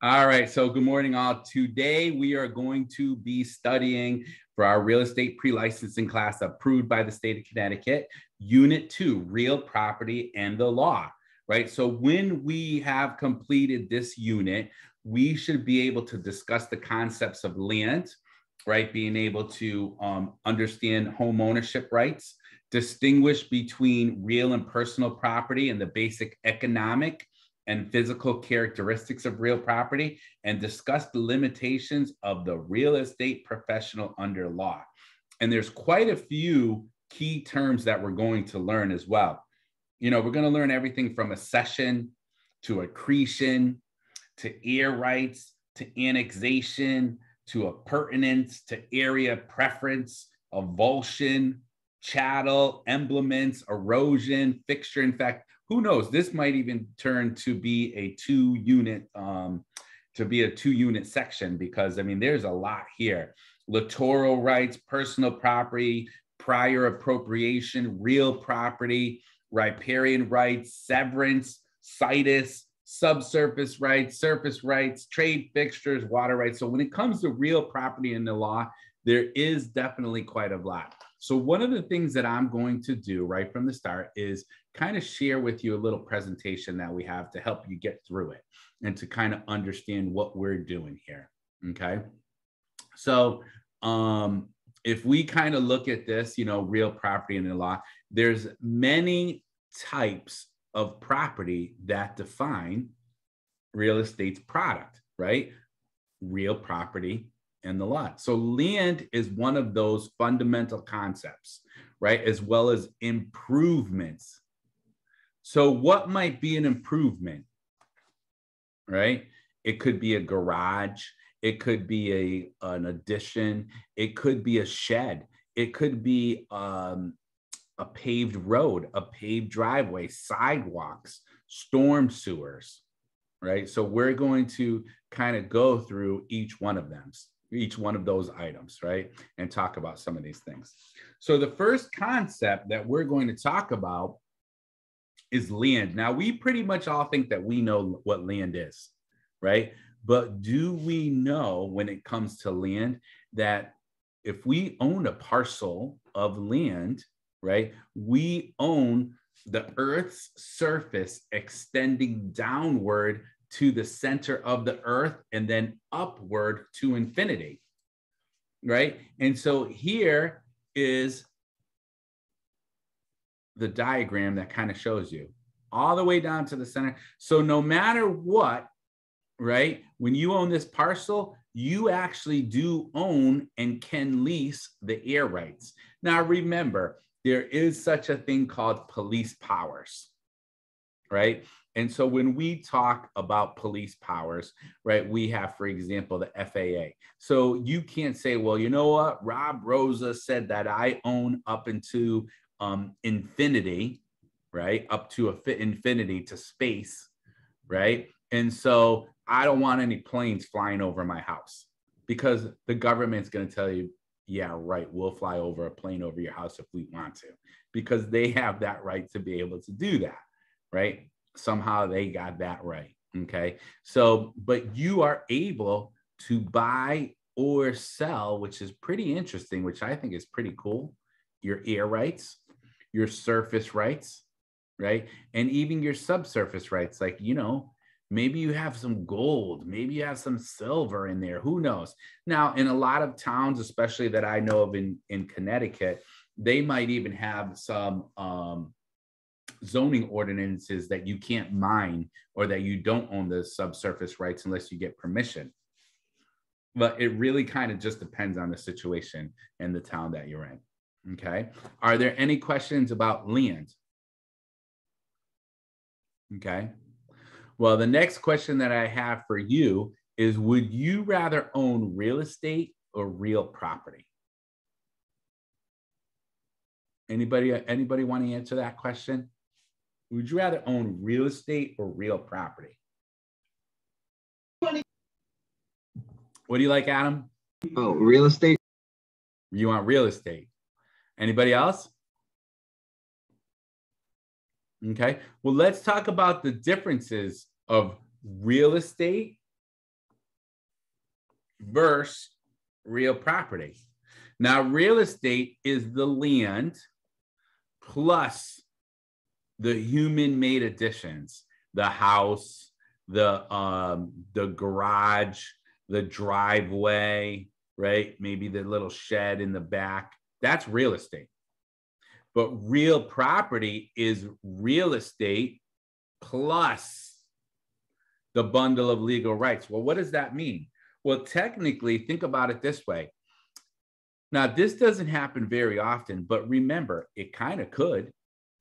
All right. So, good morning, all. Today, we are going to be studying for our real estate pre licensing class approved by the state of Connecticut, Unit 2 Real Property and the Law. Right. So, when we have completed this unit, we should be able to discuss the concepts of land, right? Being able to um, understand home ownership rights, distinguish between real and personal property and the basic economic and physical characteristics of real property, and discuss the limitations of the real estate professional under law. And there's quite a few key terms that we're going to learn as well. You know, we're going to learn everything from accession to accretion to air rights to annexation to appurtenance to area preference, avulsion, chattel, emblements, erosion, fixture. In fact, who knows? This might even turn to be a two unit, um, to be a two unit section because I mean, there's a lot here. Littoral rights, personal property, prior appropriation, real property, riparian rights, severance, situs, subsurface rights, surface rights, trade fixtures, water rights. So when it comes to real property in the law, there is definitely quite a lot. So one of the things that I'm going to do right from the start is kind of share with you a little presentation that we have to help you get through it and to kind of understand what we're doing here. Okay. So um, if we kind of look at this, you know, real property in the law, there's many types of property that define real estate's product, right? Real property and the lot. So land is one of those fundamental concepts, right? As well as improvements. So what might be an improvement, right? It could be a garage. It could be a, an addition. It could be a shed. It could be um, a paved road, a paved driveway, sidewalks, storm sewers, right? So we're going to kind of go through each one of them each one of those items, right? And talk about some of these things. So the first concept that we're going to talk about is land. Now, we pretty much all think that we know what land is, right? But do we know when it comes to land that if we own a parcel of land, right, we own the earth's surface extending downward to the center of the earth and then upward to infinity. Right. And so here is the diagram that kind of shows you all the way down to the center. So no matter what, right, when you own this parcel, you actually do own and can lease the air rights. Now remember, there is such a thing called police powers, right? And so when we talk about police powers, right, we have, for example, the FAA. So you can't say, well, you know what? Rob Rosa said that I own up into um, infinity, right? Up to a fit infinity to space, right? And so I don't want any planes flying over my house because the government's going to tell you, yeah, right, we'll fly over a plane over your house if we want to, because they have that right to be able to do that, right? Somehow they got that right. Okay. So, but you are able to buy or sell, which is pretty interesting, which I think is pretty cool. Your air rights, your surface rights, right? And even your subsurface rights. Like, you know, maybe you have some gold, maybe you have some silver in there. Who knows? Now, in a lot of towns, especially that I know of in, in Connecticut, they might even have some um, zoning ordinances that you can't mine or that you don't own the subsurface rights unless you get permission. But it really kind of just depends on the situation and the town that you're in. Okay. Are there any questions about land? Okay. Well, the next question that I have for you is Would you rather own real estate or real property? Anybody, anybody want to answer that question? Would you rather own real estate or real property? What do you like, Adam? Oh, real estate. You want real estate. Anybody else? Okay. Well, let's talk about the differences of real estate versus real property. Now, real estate is the land plus the human made additions, the house, the um, the garage, the driveway, right? Maybe the little shed in the back. That's real estate. But real property is real estate plus the bundle of legal rights. Well, what does that mean? Well, technically, think about it this way. Now, this doesn't happen very often, but remember, it kind of could.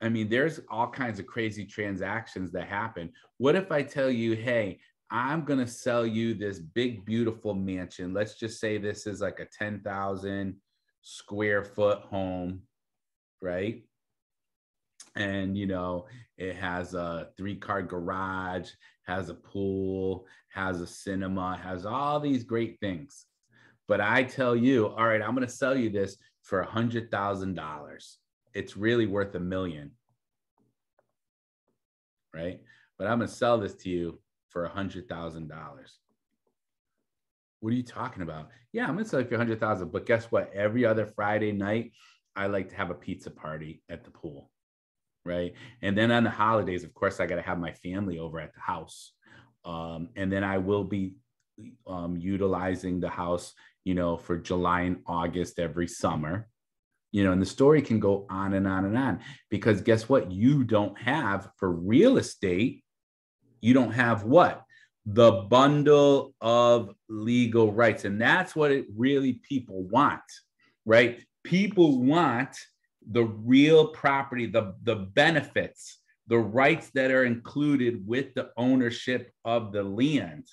I mean, there's all kinds of crazy transactions that happen. What if I tell you, hey, I'm going to sell you this big, beautiful mansion. Let's just say this is like a 10,000 square foot home, right? And, you know, it has a three car garage, has a pool, has a cinema, has all these great things. But I tell you, all right, I'm going to sell you this for a $100,000 it's really worth a million. Right? But I'm going to sell this to you for a hundred thousand dollars. What are you talking about? Yeah, I'm going to sell it for a hundred thousand. But guess what? Every other Friday night, I like to have a pizza party at the pool. Right. And then on the holidays, of course, I got to have my family over at the house. Um, and then I will be um, utilizing the house, you know, for July and August every summer you know and the story can go on and on and on because guess what? You don't have for real estate you don't have what? The bundle of legal rights and that's what it really people want right? People want the real property the the benefits the rights that are included with the ownership of the land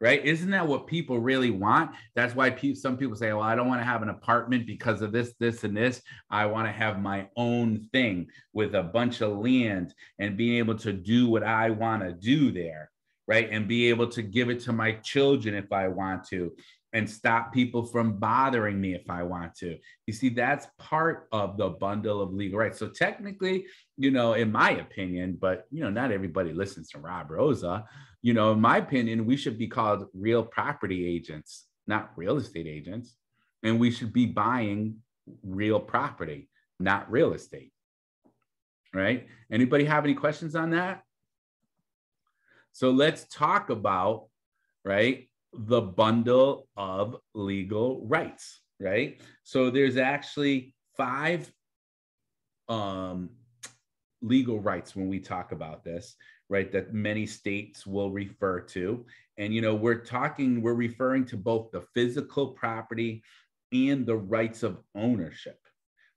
right? Isn't that what people really want? That's why pe- some people say, well, I don't want to have an apartment because of this, this, and this. I want to have my own thing with a bunch of land and being able to do what I want to do there, right? And be able to give it to my children if I want to and stop people from bothering me if I want to. You see, that's part of the bundle of legal rights. So technically, you know, in my opinion, but you know, not everybody listens to Rob Rosa you know, in my opinion, we should be called real property agents, not real estate agents. And we should be buying real property, not real estate. Right? Anybody have any questions on that? So let's talk about, right, the bundle of legal rights, right? So there's actually five um, legal rights when we talk about this right that many states will refer to. And you know we're talking we're referring to both the physical property and the rights of ownership.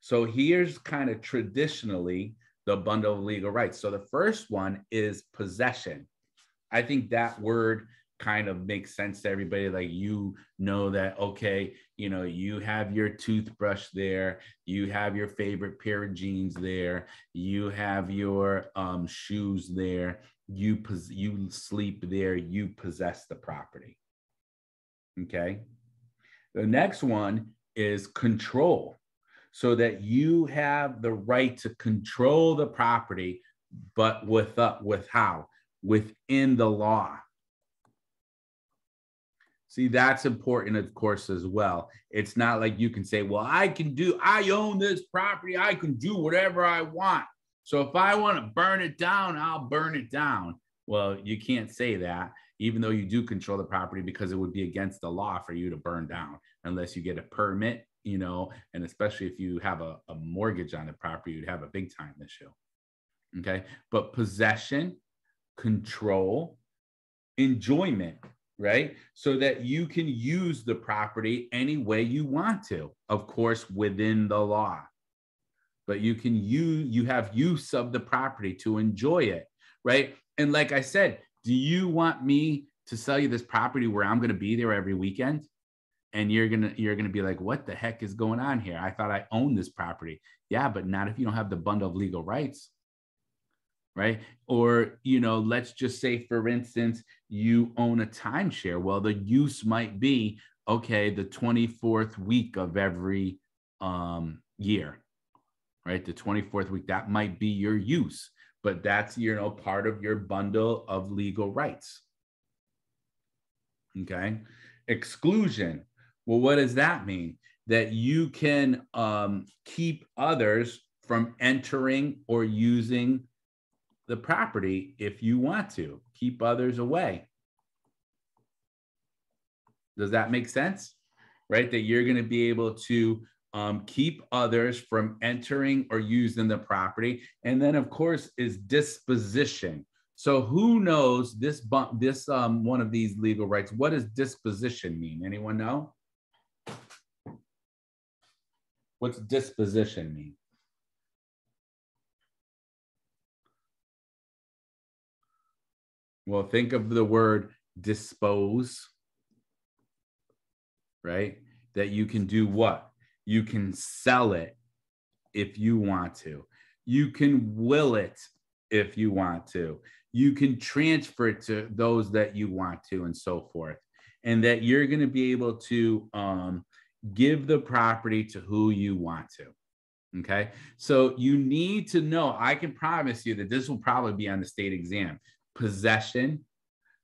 So here's kind of traditionally the bundle of legal rights. So the first one is possession. I think that word kind of makes sense to everybody like you know that okay you know you have your toothbrush there you have your favorite pair of jeans there you have your um, shoes there you pos- you sleep there you possess the property. Okay? The next one is control. So that you have the right to control the property but with uh, with how? Within the law See, that's important, of course, as well. It's not like you can say, well, I can do, I own this property, I can do whatever I want. So if I want to burn it down, I'll burn it down. Well, you can't say that, even though you do control the property, because it would be against the law for you to burn down unless you get a permit, you know, and especially if you have a, a mortgage on the property, you'd have a big time issue. Okay. But possession, control, enjoyment right? So that you can use the property any way you want to, of course, within the law. But you can use, you have use of the property to enjoy it, right? And like I said, do you want me to sell you this property where I'm going to be there every weekend? And you're gonna you're gonna be like, what the heck is going on here? I thought I owned this property. Yeah, but not if you don't have the bundle of legal rights right? Or, you know, let's just say, for instance, you own a timeshare. Well, the use might be okay, the 24th week of every um, year, right? The 24th week, that might be your use, but that's, you know, part of your bundle of legal rights. Okay. Exclusion. Well, what does that mean? That you can um, keep others from entering or using the property if you want to. Keep others away. Does that make sense? Right? That you're going to be able to um, keep others from entering or using the property. And then, of course, is disposition. So who knows this this um, one of these legal rights? What does disposition mean? Anyone know? What's disposition mean? Well, think of the word dispose, right? That you can do what? You can sell it if you want to. You can will it if you want to. You can transfer it to those that you want to, and so forth. And that you're going to be able to um, give the property to who you want to. Okay. So you need to know, I can promise you that this will probably be on the state exam possession,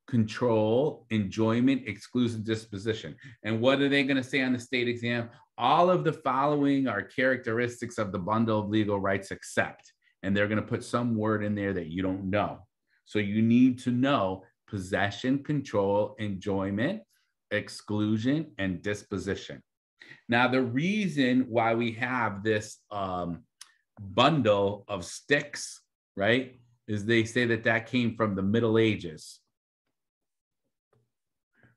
control, enjoyment, exclusive disposition. And what are they going to say on the state exam? All of the following are characteristics of the bundle of legal rights except. And they're going to put some word in there that you don't know. So you need to know possession, control, enjoyment, exclusion, and disposition. Now, the reason why we have this um, bundle of sticks, right, is they say that that came from the Middle Ages,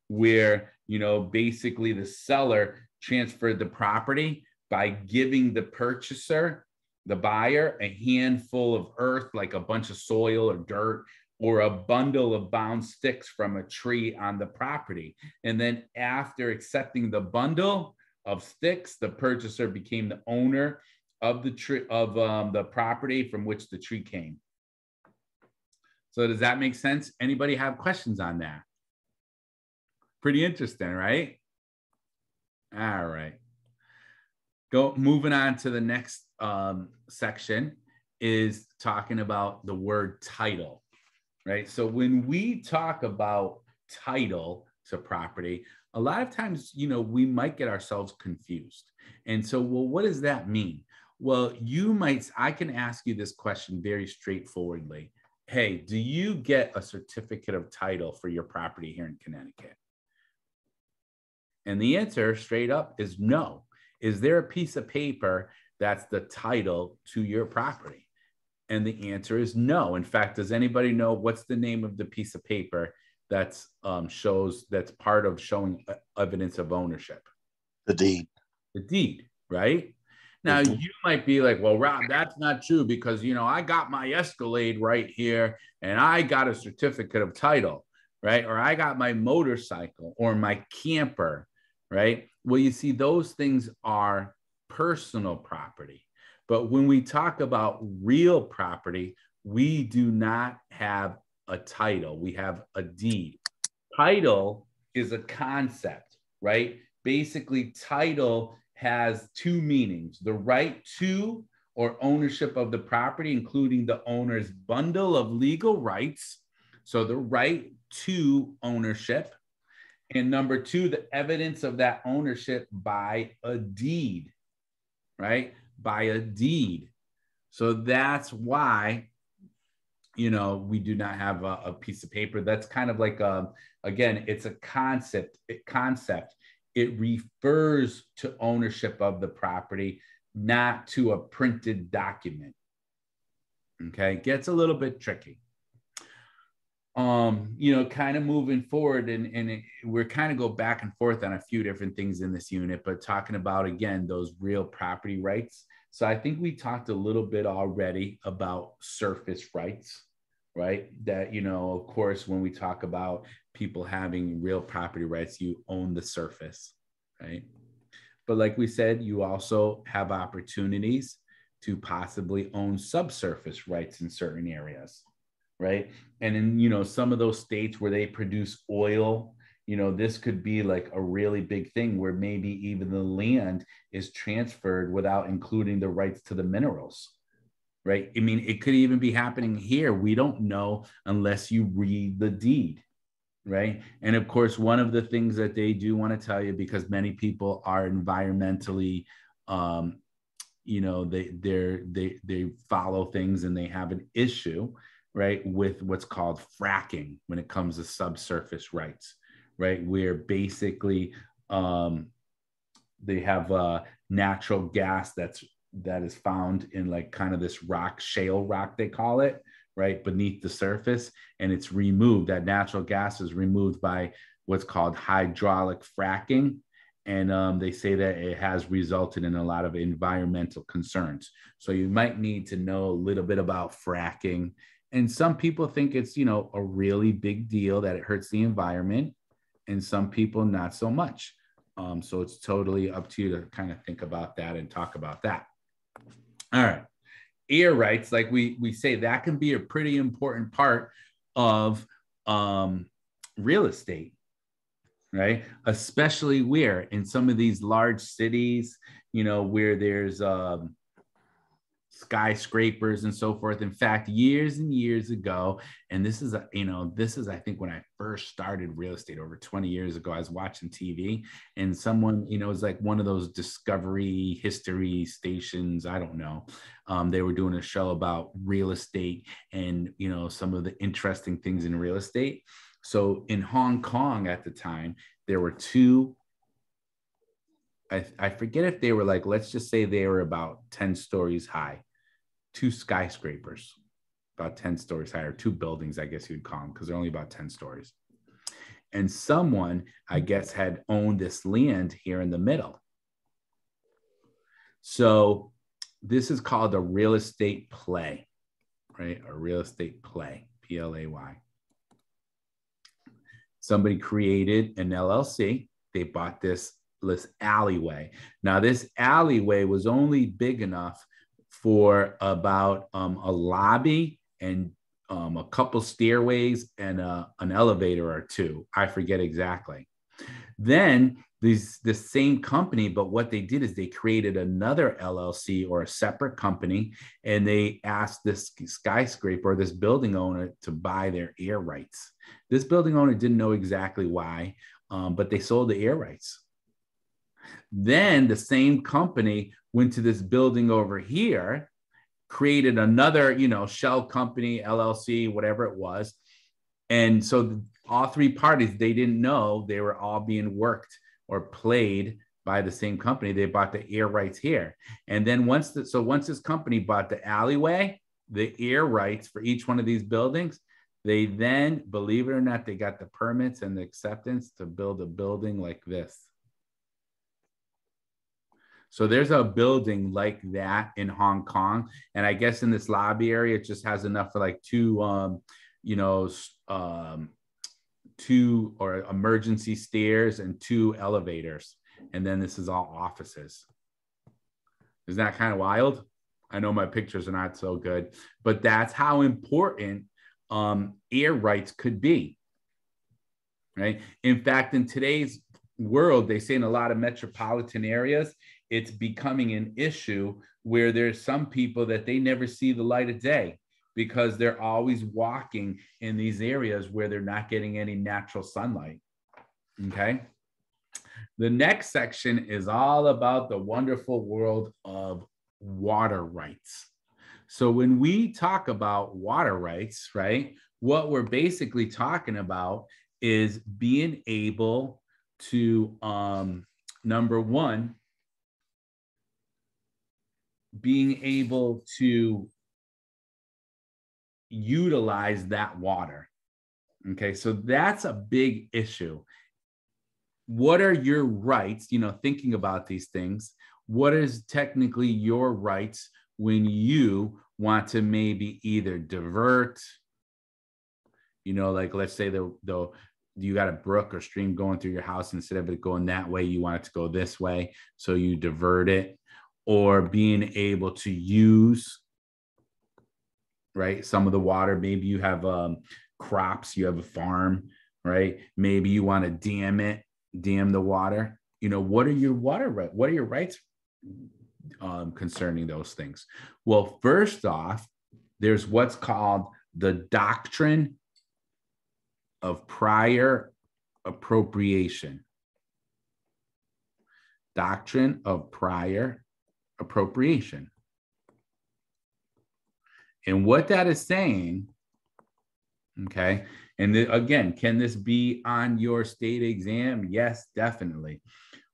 where, you know, basically the seller transferred the property by giving the purchaser, the buyer, a handful of earth, like a bunch of soil or dirt, or a bundle of bound sticks from a tree on the property. And then after accepting the bundle of sticks, the purchaser became the owner of the tree of um, the property from which the tree came. So does that make sense? Anybody have questions on that? Pretty interesting, right? All right. Go moving on to the next um, section is talking about the word title, right? So when we talk about title to property, a lot of times, you know, we might get ourselves confused. And so, well, what does that mean? Well, you might, I can ask you this question very straightforwardly hey, do you get a certificate of title for your property here in Connecticut? And the answer straight up is no. Is there a piece of paper that's the title to your property? And the answer is no. In fact, does anybody know what's the name of the piece of paper that's um, shows that's part of showing evidence of ownership? The deed. The deed, right? Now mm-hmm. you might be like, well, Rob, that's not true because you know I got my Escalade right here and I got a certificate of title, right? Or I got my motorcycle or my camper, right? Well, you see, those things are personal property. But when we talk about real property, we do not have a title, we have a deed. Title is a concept, right? Basically, title has two meanings the right to or ownership of the property, including the owner's bundle of legal rights. So the right to ownership. And number two, the evidence of that ownership by a deed, right? By a deed. So that's why, you know, we do not have a, a piece of paper. That's kind of like a, again, it's a concept, concept it refers to ownership of the property, not to a printed document. Okay, gets a little bit tricky. Um, you know, kind of moving forward, and, and it, we're kind of go back and forth on a few different things in this unit, but talking about again those real property rights. So I think we talked a little bit already about surface rights right? That, you know, of course, when we talk about people having real property rights, you own the surface, right? But like we said, you also have opportunities to possibly own subsurface rights in certain areas, right? And in, you know, some of those states where they produce oil, you know, this could be like a really big thing where maybe even the land is transferred without including the rights to the minerals right? I mean, it could even be happening here. We don't know unless you read the deed, right? And of course, one of the things that they do want to tell you, because many people are environmentally, um, you know, they they're they they follow things and they have an issue, right, with what's called fracking when it comes to subsurface rights, right? Where basically um, they have uh, natural gas that's that is found in like kind of this rock shale rock they call it right beneath the surface and it's removed. That natural gas is removed by what's called hydraulic fracking and um, they say that it has resulted in a lot of environmental concerns. So you might need to know a little bit about fracking and some people think it's you know a really big deal that it hurts the environment and some people not so much. Um, so it's totally up to you to kind of think about that and talk about that all right air rights, like we we say, that can be a pretty important part of um, real estate, right? Especially where in some of these large cities, you know, where there's um, skyscrapers and so forth. In fact, years and years ago, and this is, you know, this is, I think, when I first started real estate over 20 years ago, I was watching TV and someone, you know, it was like one of those discovery history stations. I don't know. Um, they were doing a show about real estate and, you know, some of the interesting things in real estate. So in Hong Kong at the time, there were two I, I forget if they were like, let's just say they were about 10 stories high, two skyscrapers, about 10 stories higher, two buildings, I guess you'd call them, because they're only about 10 stories. And someone, I guess, had owned this land here in the middle. So this is called a real estate play, right? A real estate play, P L A Y. Somebody created an LLC. They bought this this alleyway. Now, this alleyway was only big enough for about um, a lobby and um, a couple stairways and a, an elevator or two. I forget exactly. Then these the same company, but what they did is they created another LLC or a separate company, and they asked this skyscraper, or this building owner, to buy their air rights. This building owner didn't know exactly why, um, but they sold the air rights. Then the same company went to this building over here, created another, you know, shell company, LLC, whatever it was. And so all three parties, they didn't know they were all being worked or played by the same company. They bought the air rights here. And then once the, so once this company bought the alleyway, the air rights for each one of these buildings, they then, believe it or not, they got the permits and the acceptance to build a building like this. So there's a building like that in Hong Kong, and I guess in this lobby area, it just has enough for like two, um, you know, um, two or emergency stairs and two elevators, and then this is all offices. Isn't that kind of wild? I know my pictures are not so good, but that's how important um, air rights could be. Right. In fact, in today's world, they say in a lot of metropolitan areas, it's becoming an issue where there's some people that they never see the light of day because they're always walking in these areas where they're not getting any natural sunlight. Okay. The next section is all about the wonderful world of water rights. So, when we talk about water rights, right, what we're basically talking about is being able to, um, number one, being able to utilize that water. Okay, so that's a big issue. What are your rights? You know, thinking about these things, what is technically your rights when you want to maybe either divert, you know, like let's say the, the you got a brook or stream going through your house instead of it going that way, you want it to go this way. So you divert it or being able to use right some of the water. Maybe you have um, crops you have a farm right? Maybe you want to dam it dam the water. You know what are your water right what are your rights um, concerning those things? Well first off there's what's called the doctrine of prior appropriation. Doctrine of prior appropriation. And what that is saying, okay, and the, again, can this be on your state exam? Yes, definitely.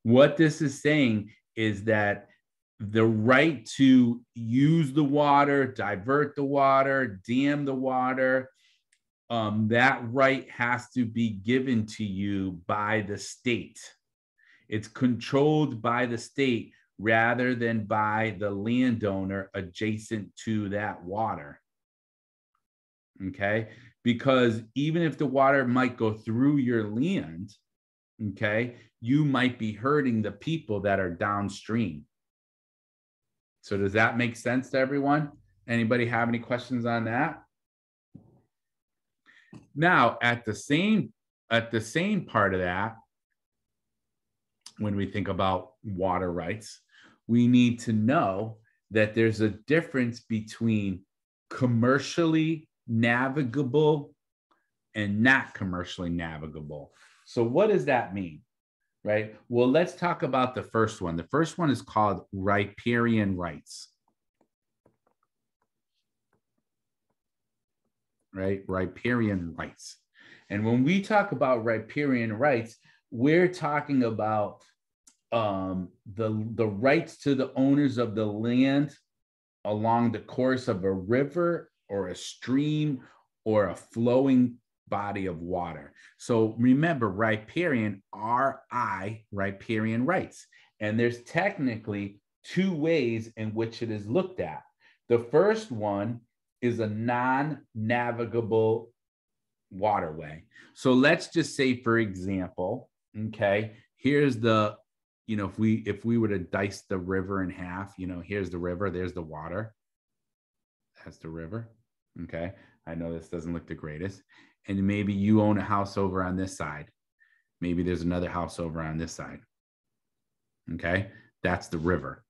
What this is saying is that the right to use the water, divert the water, dam the water, um, that right has to be given to you by the state. It's controlled by the state rather than by the landowner adjacent to that water. Okay. Because even if the water might go through your land, okay, you might be hurting the people that are downstream. So, does that make sense to everyone? Anybody have any questions on that? Now, at the same at the same part of that, when we think about water rights, we need to know that there's a difference between commercially navigable and not commercially navigable. So, what does that mean? Right? Well, let's talk about the first one. The first one is called riparian rights. right? Riparian rights. And when we talk about riparian rights, we're talking about um, the, the rights to the owners of the land along the course of a river or a stream or a flowing body of water. So remember, riparian, R-I, riparian rights. And there's technically two ways in which it is looked at. The first one is a non-navigable waterway. So let's just say, for example, okay, here's the, you know, if we if we were to dice the river in half, you know, here's the river, there's the water. That's the river. Okay. I know this doesn't look the greatest. And maybe you own a house over on this side. Maybe there's another house over on this side. Okay. That's the river.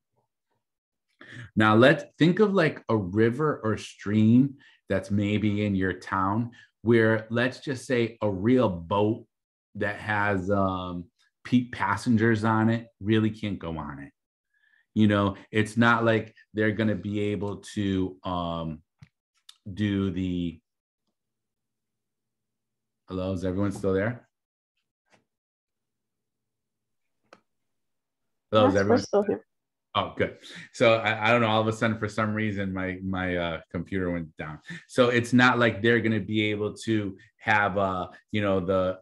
Now let's think of like a river or stream that's maybe in your town where let's just say a real boat that has um, passengers on it really can't go on it. You know, it's not like they're going to be able to um, do the. Hello, is everyone still there? Hello, yes, is everyone still here? Oh, good. So I, I, don't know. All of a sudden, for some reason, my my uh, computer went down. So it's not like they're going to be able to have uh, you know the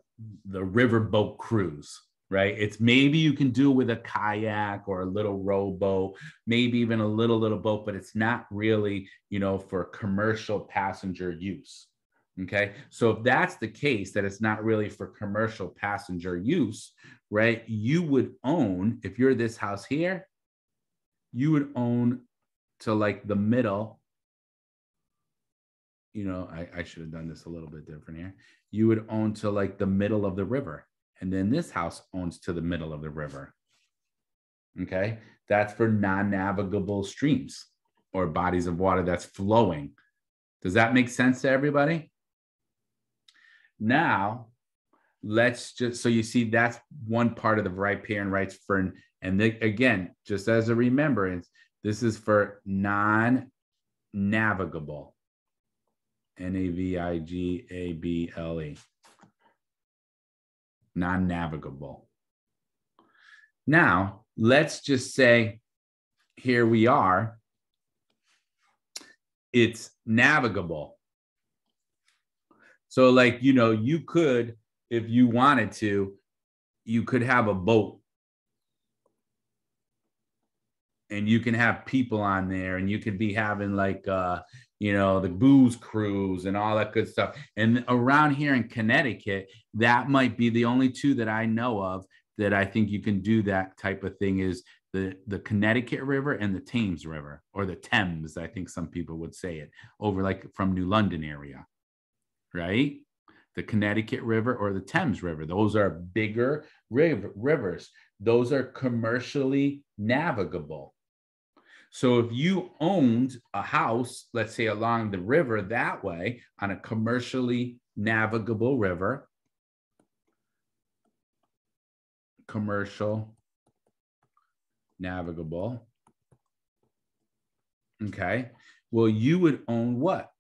the riverboat cruise, right? It's maybe you can do with a kayak or a little rowboat, maybe even a little little boat, but it's not really you know for commercial passenger use. Okay, so if that's the case, that it's not really for commercial passenger use, right? You would own if you're this house here you would own to like the middle you know I, I should have done this a little bit different here you would own to like the middle of the river and then this house owns to the middle of the river okay that's for non-navigable streams or bodies of water that's flowing does that make sense to everybody now let's just so you see that's one part of the riparian rights for and the, again, just as a remembrance, this is for non navigable. N A V I G A B L E. Non navigable. Now, let's just say here we are. It's navigable. So, like, you know, you could, if you wanted to, you could have a boat and you can have people on there and you could be having like uh you know the booze cruise and all that good stuff. And around here in connecticut that might be the only two that i know of that i think you can do that type of thing is the the connecticut river and the thames river or the thames i think some people would say it over like from new london area right? The connecticut river or the thames river. Those are bigger river, rivers. Those are commercially navigable so if you owned a house, let's say along the river that way on a commercially navigable river, commercial, navigable. Okay. Well, you would own what?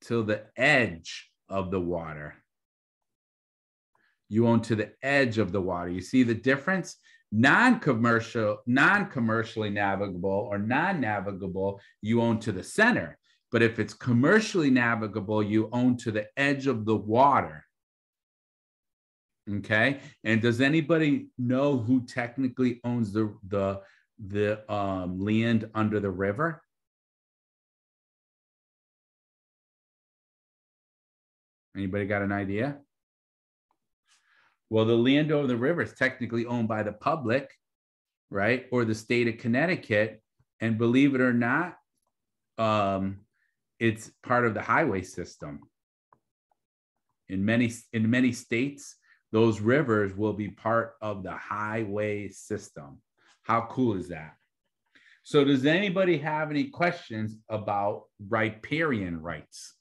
Till the edge of the water. You own to the edge of the water. You see the difference? Non-commercial, non-commercially navigable or non-navigable, you own to the center. But if it's commercially navigable, you own to the edge of the water. Okay. And does anybody know who technically owns the the the um, land under the river? Anybody got an idea? Well, the land over the river is technically owned by the public, right? Or the state of Connecticut. And believe it or not, um, it's part of the highway system. In many in many states, those rivers will be part of the highway system. How cool is that? So, does anybody have any questions about riparian rights?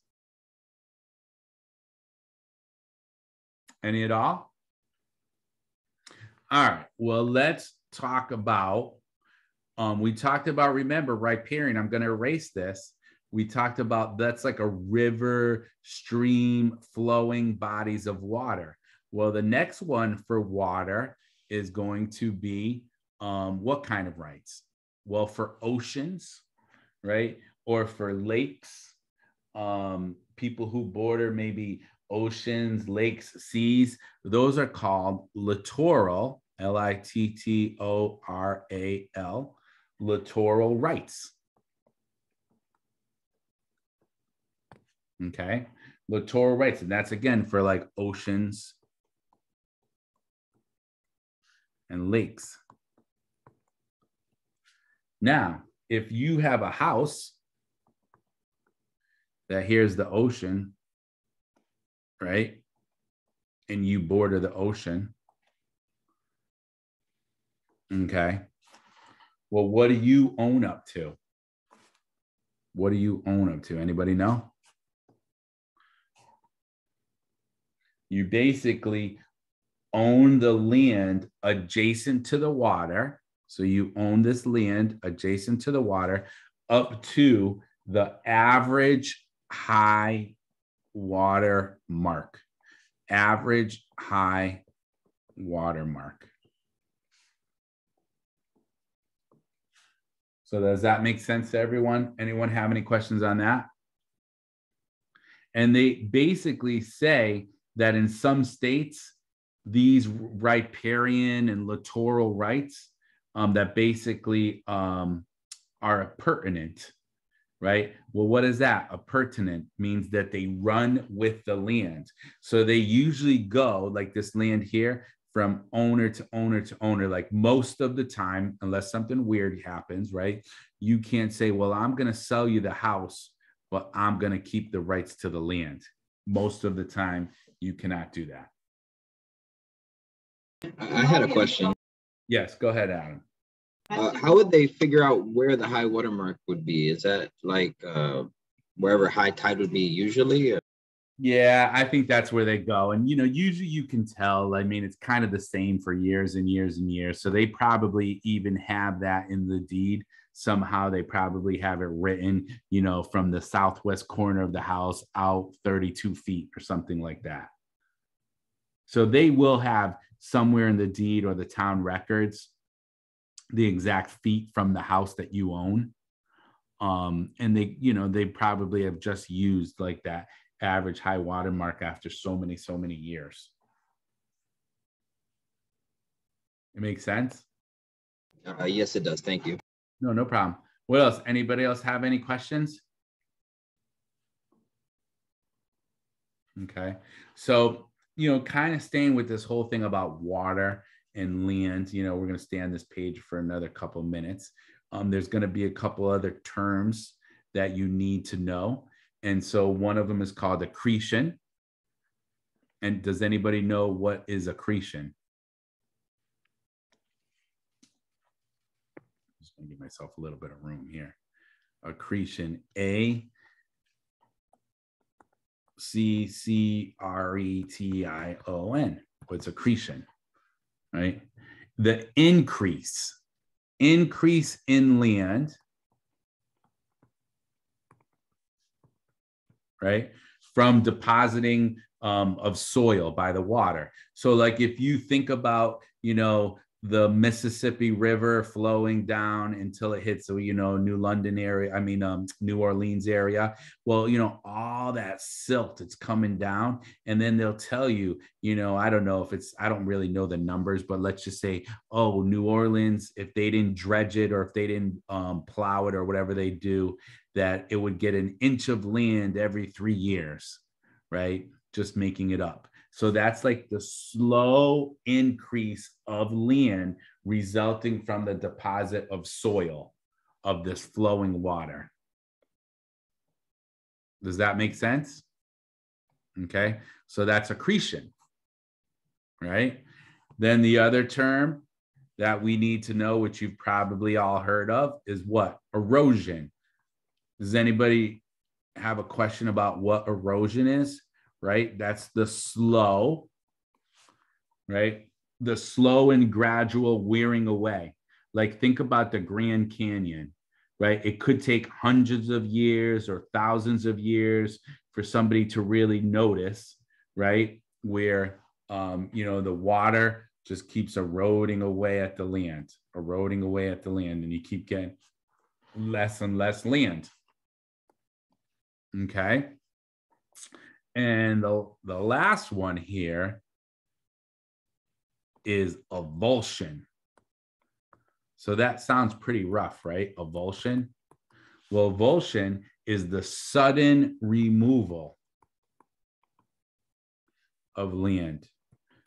Any at all? All right. Well, let's talk about. Um, we talked about remember riparian. I'm going to erase this. We talked about that's like a river, stream, flowing bodies of water. Well, the next one for water is going to be um, what kind of rights? Well, for oceans, right? Or for lakes, um, people who border maybe oceans, lakes, seas, those are called littoral, L I T T O R A L, littoral rights. Okay, littoral rights, and that's again for like oceans and lakes. Now, if you have a house that here's the ocean right? And you border the ocean. Okay. Well, what do you own up to? What do you own up to? Anybody know? You basically own the land adjacent to the water. So you own this land adjacent to the water up to the average high water mark, average high water mark. So does that make sense to everyone? Anyone have any questions on that? And they basically say that in some states, these riparian and littoral rights um, that basically um, appurtenant right? Well, what is that? Appurtenant means that they run with the land. So they usually go like this land here from owner to owner to owner, like most of the time, unless something weird happens, right? You can't say, well, I'm going to sell you the house, but I'm going to keep the rights to the land. Most of the time, you cannot do that. I had a question. Yes, go ahead, Adam. Uh, how would they figure out where the high water mark would be? Is that like uh, wherever high tide would be usually? Or? Yeah, I think that's where they go. And, you know, usually you can tell. I mean, it's kind of the same for years and years and years. So they probably even have that in the deed. Somehow they probably have it written, you know, from the southwest corner of the house out 32 feet or something like that. So they will have somewhere in the deed or the town records the exact feet from the house that you own. Um, and they, you know, they probably have just used like that average high water mark after so many, so many years. It makes sense? Uh, yes, it does. Thank you. No, no problem. What else? Anybody else have any questions? Okay. So, you know, kind of staying with this whole thing about water and land. You know, we're going to stay on this page for another couple of minutes. Um, there's going to be a couple other terms that you need to know. And so one of them is called accretion. And does anybody know what is accretion? Just to give myself a little bit of room here. Accretion, A C C R E T I O N. What's accretion? Right? The increase, increase in land, right? From depositing um, of soil by the water. So, like if you think about, you know, the Mississippi River flowing down until it hits, you know, New London area. I mean, um, New Orleans area. Well, you know, all that silt, it's coming down, and then they'll tell you, you know, I don't know if it's, I don't really know the numbers, but let's just say, oh, New Orleans, if they didn't dredge it or if they didn't um, plow it or whatever they do, that it would get an inch of land every three years, right? Just making it up. So that's like the slow increase of land resulting from the deposit of soil of this flowing water. Does that make sense? Okay, so that's accretion, right? Then the other term that we need to know, which you've probably all heard of, is what? Erosion. Does anybody have a question about what erosion is? right? That's the slow, right? The slow and gradual wearing away. Like think about the Grand Canyon, right? It could take hundreds of years or thousands of years for somebody to really notice, right? Where, um, you know, the water just keeps eroding away at the land, eroding away at the land, and you keep getting less and less land. Okay. And the, the last one here is avulsion. So that sounds pretty rough, right? Avulsion. Well, avulsion is the sudden removal of land.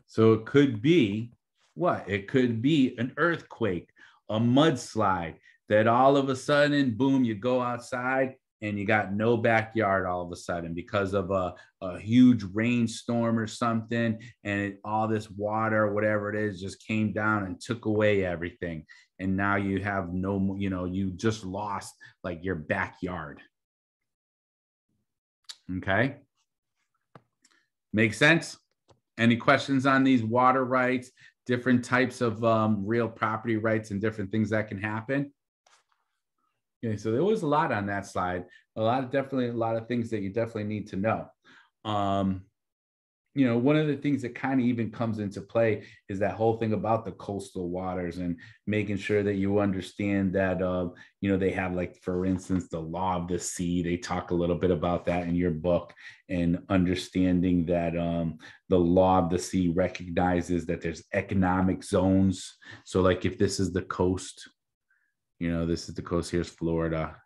So it could be what? It could be an earthquake, a mudslide that all of a sudden, boom, you go outside and you got no backyard all of a sudden because of a, a huge rainstorm or something and it, all this water whatever it is just came down and took away everything. And now you have no you know you just lost like your backyard. Okay? Make sense? Any questions on these water rights different types of um, real property rights and different things that can happen Okay, so there was a lot on that slide. A lot of definitely a lot of things that you definitely need to know. Um, you know, one of the things that kind of even comes into play is that whole thing about the coastal waters and making sure that you understand that, uh, you know, they have like, for instance, the law of the sea. They talk a little bit about that in your book and understanding that um, the law of the sea recognizes that there's economic zones. So, like, if this is the coast, you know this is the coast here's florida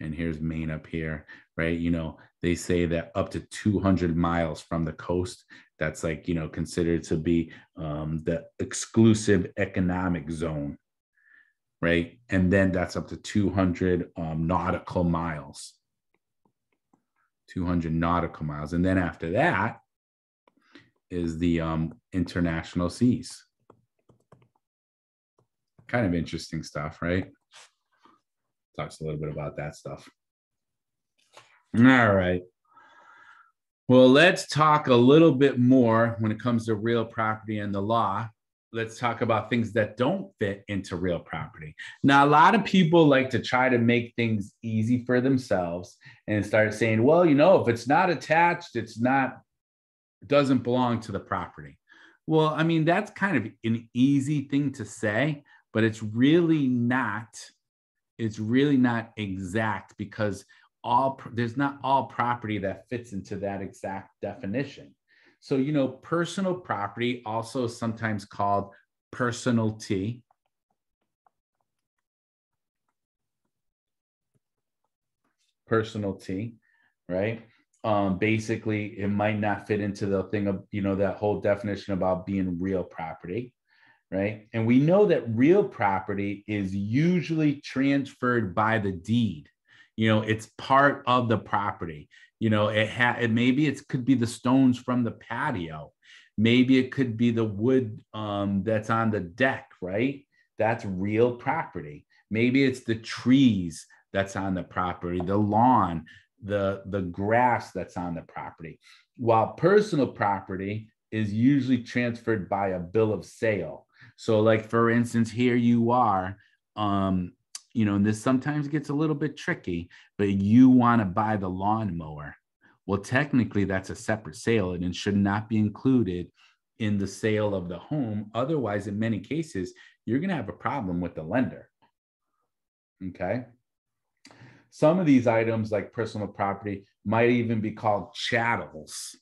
and here's maine up here right? You know they say that up to 200 miles from the coast that's like you know considered to be um, the exclusive economic zone right? And then that's up to 200 um, nautical miles. 200 nautical miles. And then after that is the um, international seas kind of interesting stuff, right? Talks a little bit about that stuff. All right. Well, let's talk a little bit more when it comes to real property and the law. Let's talk about things that don't fit into real property. Now, a lot of people like to try to make things easy for themselves and start saying, well, you know, if it's not attached, it's not, it doesn't belong to the property. Well, I mean, that's kind of an easy thing to say, but it's really not it's really not exact because all there's not all property that fits into that exact definition. So you know personal property also sometimes called personalty personalty right? Um, basically it might not fit into the thing of you know that whole definition about being real property right? And we know that real property is usually transferred by the deed. You know, it's part of the property. You know, it had maybe it could be the stones from the patio. Maybe it could be the wood um, that's on the deck, right? That's real property. Maybe it's the trees that's on the property, the lawn, the the grass that's on the property while personal property is usually transferred by a bill of sale so like for instance here you are um you know and this sometimes gets a little bit tricky but you want to buy the lawnmower. Well technically that's a separate sale and it should not be included in the sale of the home. Otherwise in many cases you're going to have a problem with the lender. Okay? Some of these items, like personal property, might even be called chattels.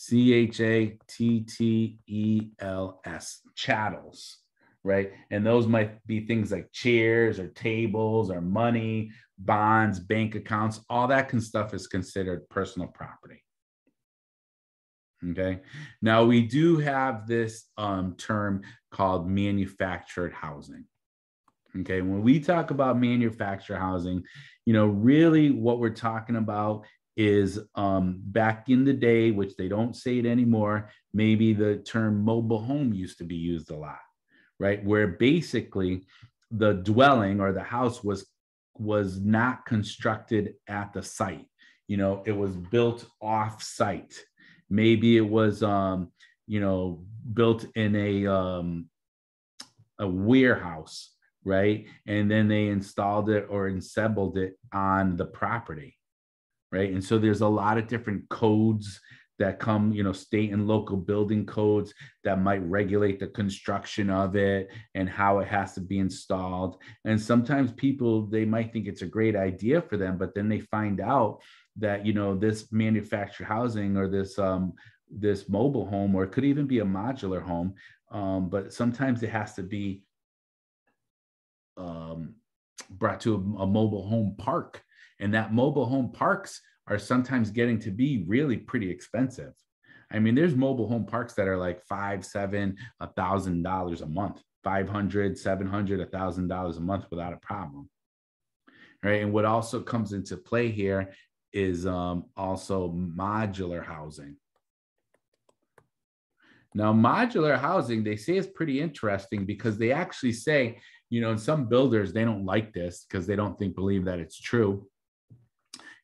C H A T T E L S, chattels, right? And those might be things like chairs or tables or money, bonds, bank accounts, all that kind of stuff is considered personal property. Okay. Now we do have this um, term called manufactured housing. Okay. When we talk about manufactured housing, you know, really what we're talking about is um, back in the day, which they don't say it anymore, maybe the term mobile home used to be used a lot, right? Where basically the dwelling or the house was was not constructed at the site. You know, it was built off site. Maybe it was, um, you know, built in a um, a warehouse right? And then they installed it or assembled it on the property, right? And so there's a lot of different codes that come, you know, state and local building codes that might regulate the construction of it and how it has to be installed. And sometimes people they might think it's a great idea for them, but then they find out that you know this manufactured housing or this um, this mobile home or it could even be a modular home, um, but sometimes it has to be um, brought to a, a mobile home park. And that mobile home parks are sometimes getting to be really pretty expensive. I mean, there's mobile home parks that are like five, seven, a thousand dollars a month, 500, 700, a thousand dollars a month without a problem. Right. And what also comes into play here is um, also modular housing. Now, modular housing, they say is pretty interesting because they actually say you know, some builders, they don't like this because they don't think, believe that it's true.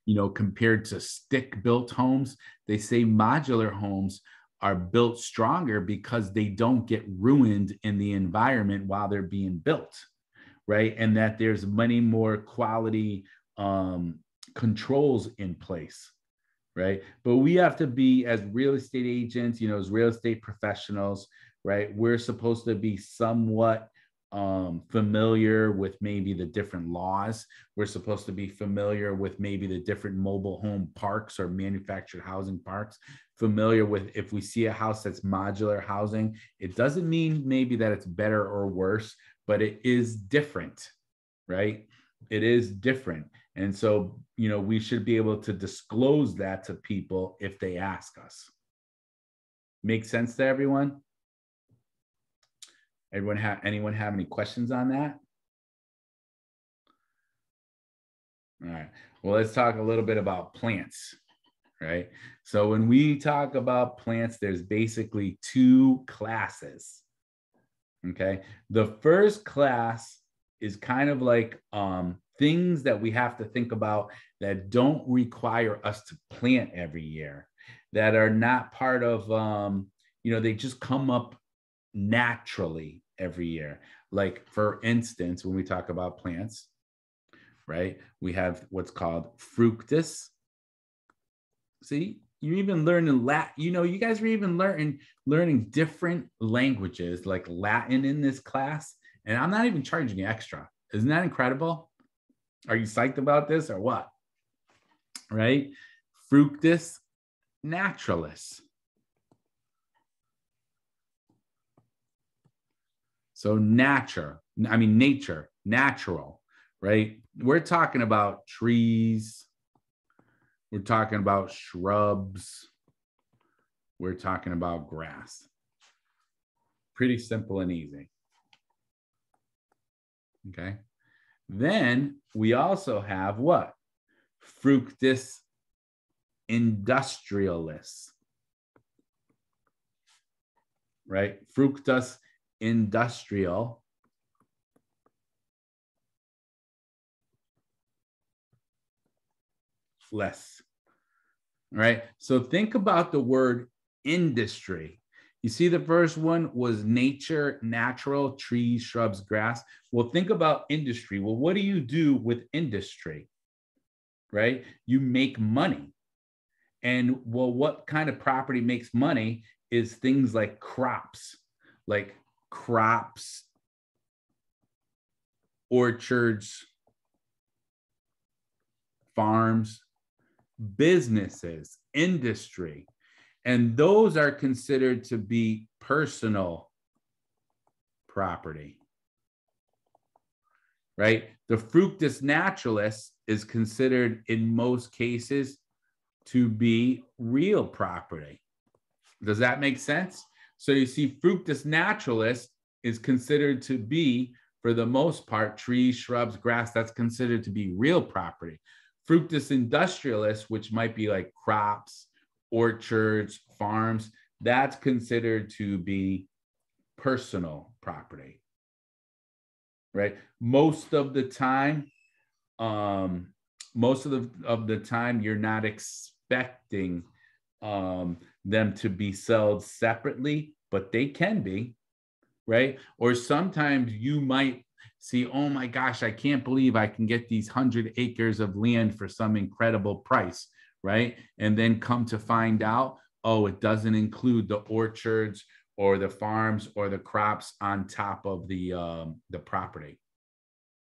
You know, compared to stick built homes, they say modular homes are built stronger because they don't get ruined in the environment while they're being built, right? And that there's many more quality um, controls in place, right? But we have to be, as real estate agents, you know, as real estate professionals, right? We're supposed to be somewhat um, familiar with maybe the different laws. We're supposed to be familiar with maybe the different mobile home parks or manufactured housing parks. Familiar with if we see a house that's modular housing, it doesn't mean maybe that it's better or worse, but it is different, right? It is different. And so, you know, we should be able to disclose that to people if they ask us. Make sense to everyone? Everyone have anyone have any questions on that? All right. Well, let's talk a little bit about plants, right? So when we talk about plants, there's basically two classes. Okay. The first class is kind of like um, things that we have to think about that don't require us to plant every year, that are not part of, um, you know, they just come up naturally every year. Like, for instance, when we talk about plants, right, we have what's called fructus. See, you're even learning Latin. You know, you guys are even learning learning different languages like Latin in this class, and I'm not even charging you extra. Isn't that incredible? Are you psyched about this or what? Right? Fructus naturalis. So nature, I mean nature, natural, right? We're talking about trees. We're talking about shrubs. We're talking about grass. Pretty simple and easy. Okay. Then we also have what? Fructus industrialis. Right? Fructus industrial less. Right. So think about the word industry. You see, the first one was nature, natural, trees, shrubs, grass. Well, think about industry. Well, what do you do with industry? Right? You make money. And well, what kind of property makes money is things like crops, like crops, orchards, farms, businesses, industry. And those are considered to be personal property. Right? The fructus naturalis is considered in most cases to be real property. Does that make sense? So you see, fructus naturalis is considered to be, for the most part, trees, shrubs, grass, that's considered to be real property. Fructus industrialis, which might be like crops, orchards, farms, that's considered to be personal property. Right? Most of the time, um, most of the of the time you're not expecting um, them to be sold separately, but they can be, right? Or sometimes you might see, oh my gosh, I can't believe I can get these 100 acres of land for some incredible price, right? And then come to find out, oh, it doesn't include the orchards or the farms or the crops on top of the um, the property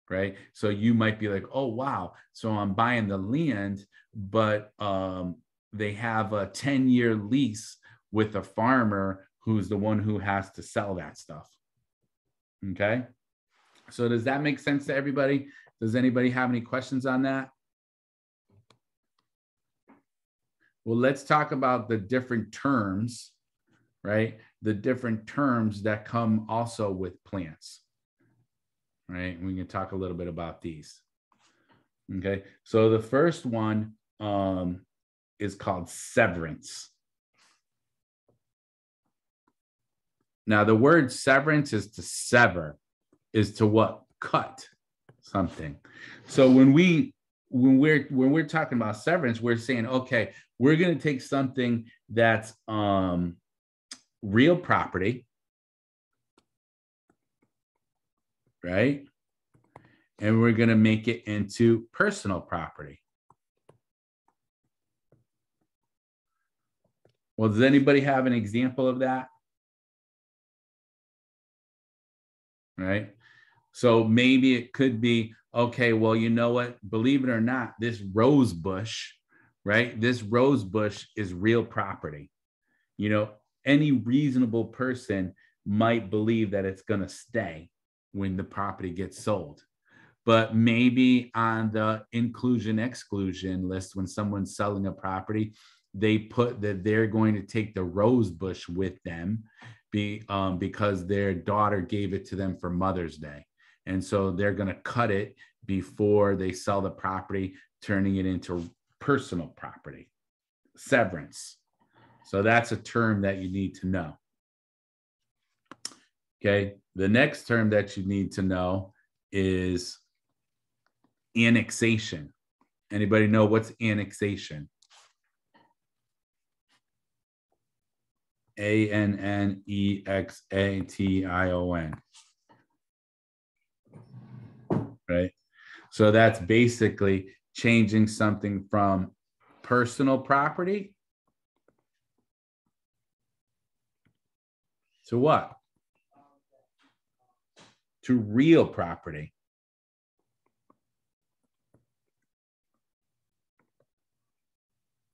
right so you might be like oh wow so i'm buying the land but um, they have a 10 year lease with a farmer who's the one who has to sell that stuff. Okay. So does that make sense to everybody? Does anybody have any questions on that? Well, let's talk about the different terms, right? The different terms that come also with plants, right? We can talk a little bit about these. Okay. So the first one um, is called severance. Now, the word severance is to sever, is to what? Cut something. So when we when we're when we're talking about severance, we're saying, okay, we're going to take something that's um, real property, right? And we're going to make it into personal property. Well, does anybody have an example of that? Right. So maybe it could be okay, well, you know what? Believe it or not, this rose bush, right? This rose bush is real property. You know, any reasonable person might believe that it's going to stay when the property gets sold. But maybe on the inclusion exclusion list, when someone's selling a property, they put that they're going to take the rose bush with them be, um, because their daughter gave it to them for Mother's Day. And so they're going to cut it before they sell the property, turning it into personal property, severance. So that's a term that you need to know. Okay. The next term that you need to know is annexation. Anybody know what's annexation? A N N E X A T I O N. Right. So that's basically changing something from personal property to what? To real property.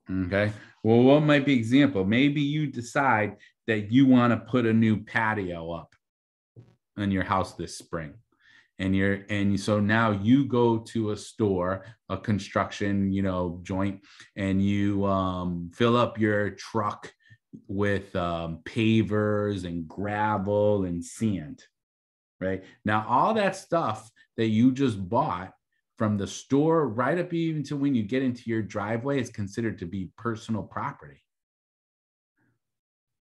Okay. Well, what might be example? Maybe you decide that you want to put a new patio up in your house this spring. And you're and so now you go to a store, a construction, you know, joint, and you um, fill up your truck with um, pavers and gravel and sand. Right now, all that stuff that you just bought from the store right up even to when you get into your driveway is considered to be personal property.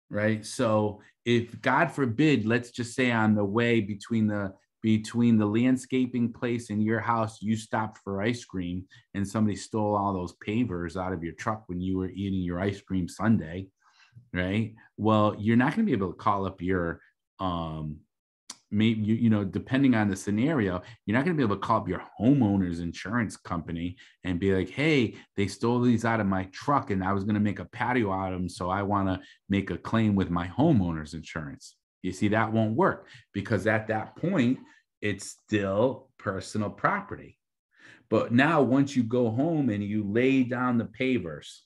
Right. So if God forbid, let's just say on the way between the between the landscaping place and your house you stopped for ice cream and somebody stole all those pavers out of your truck when you were eating your ice cream sundae right well you're not going to be able to call up your um maybe you, you know depending on the scenario you're not going to be able to call up your homeowner's insurance company and be like hey they stole these out of my truck and i was going to make a patio out of them so i want to make a claim with my homeowner's insurance you see that won't work because at that point it's still personal property. But now, once you go home and you lay down the pavers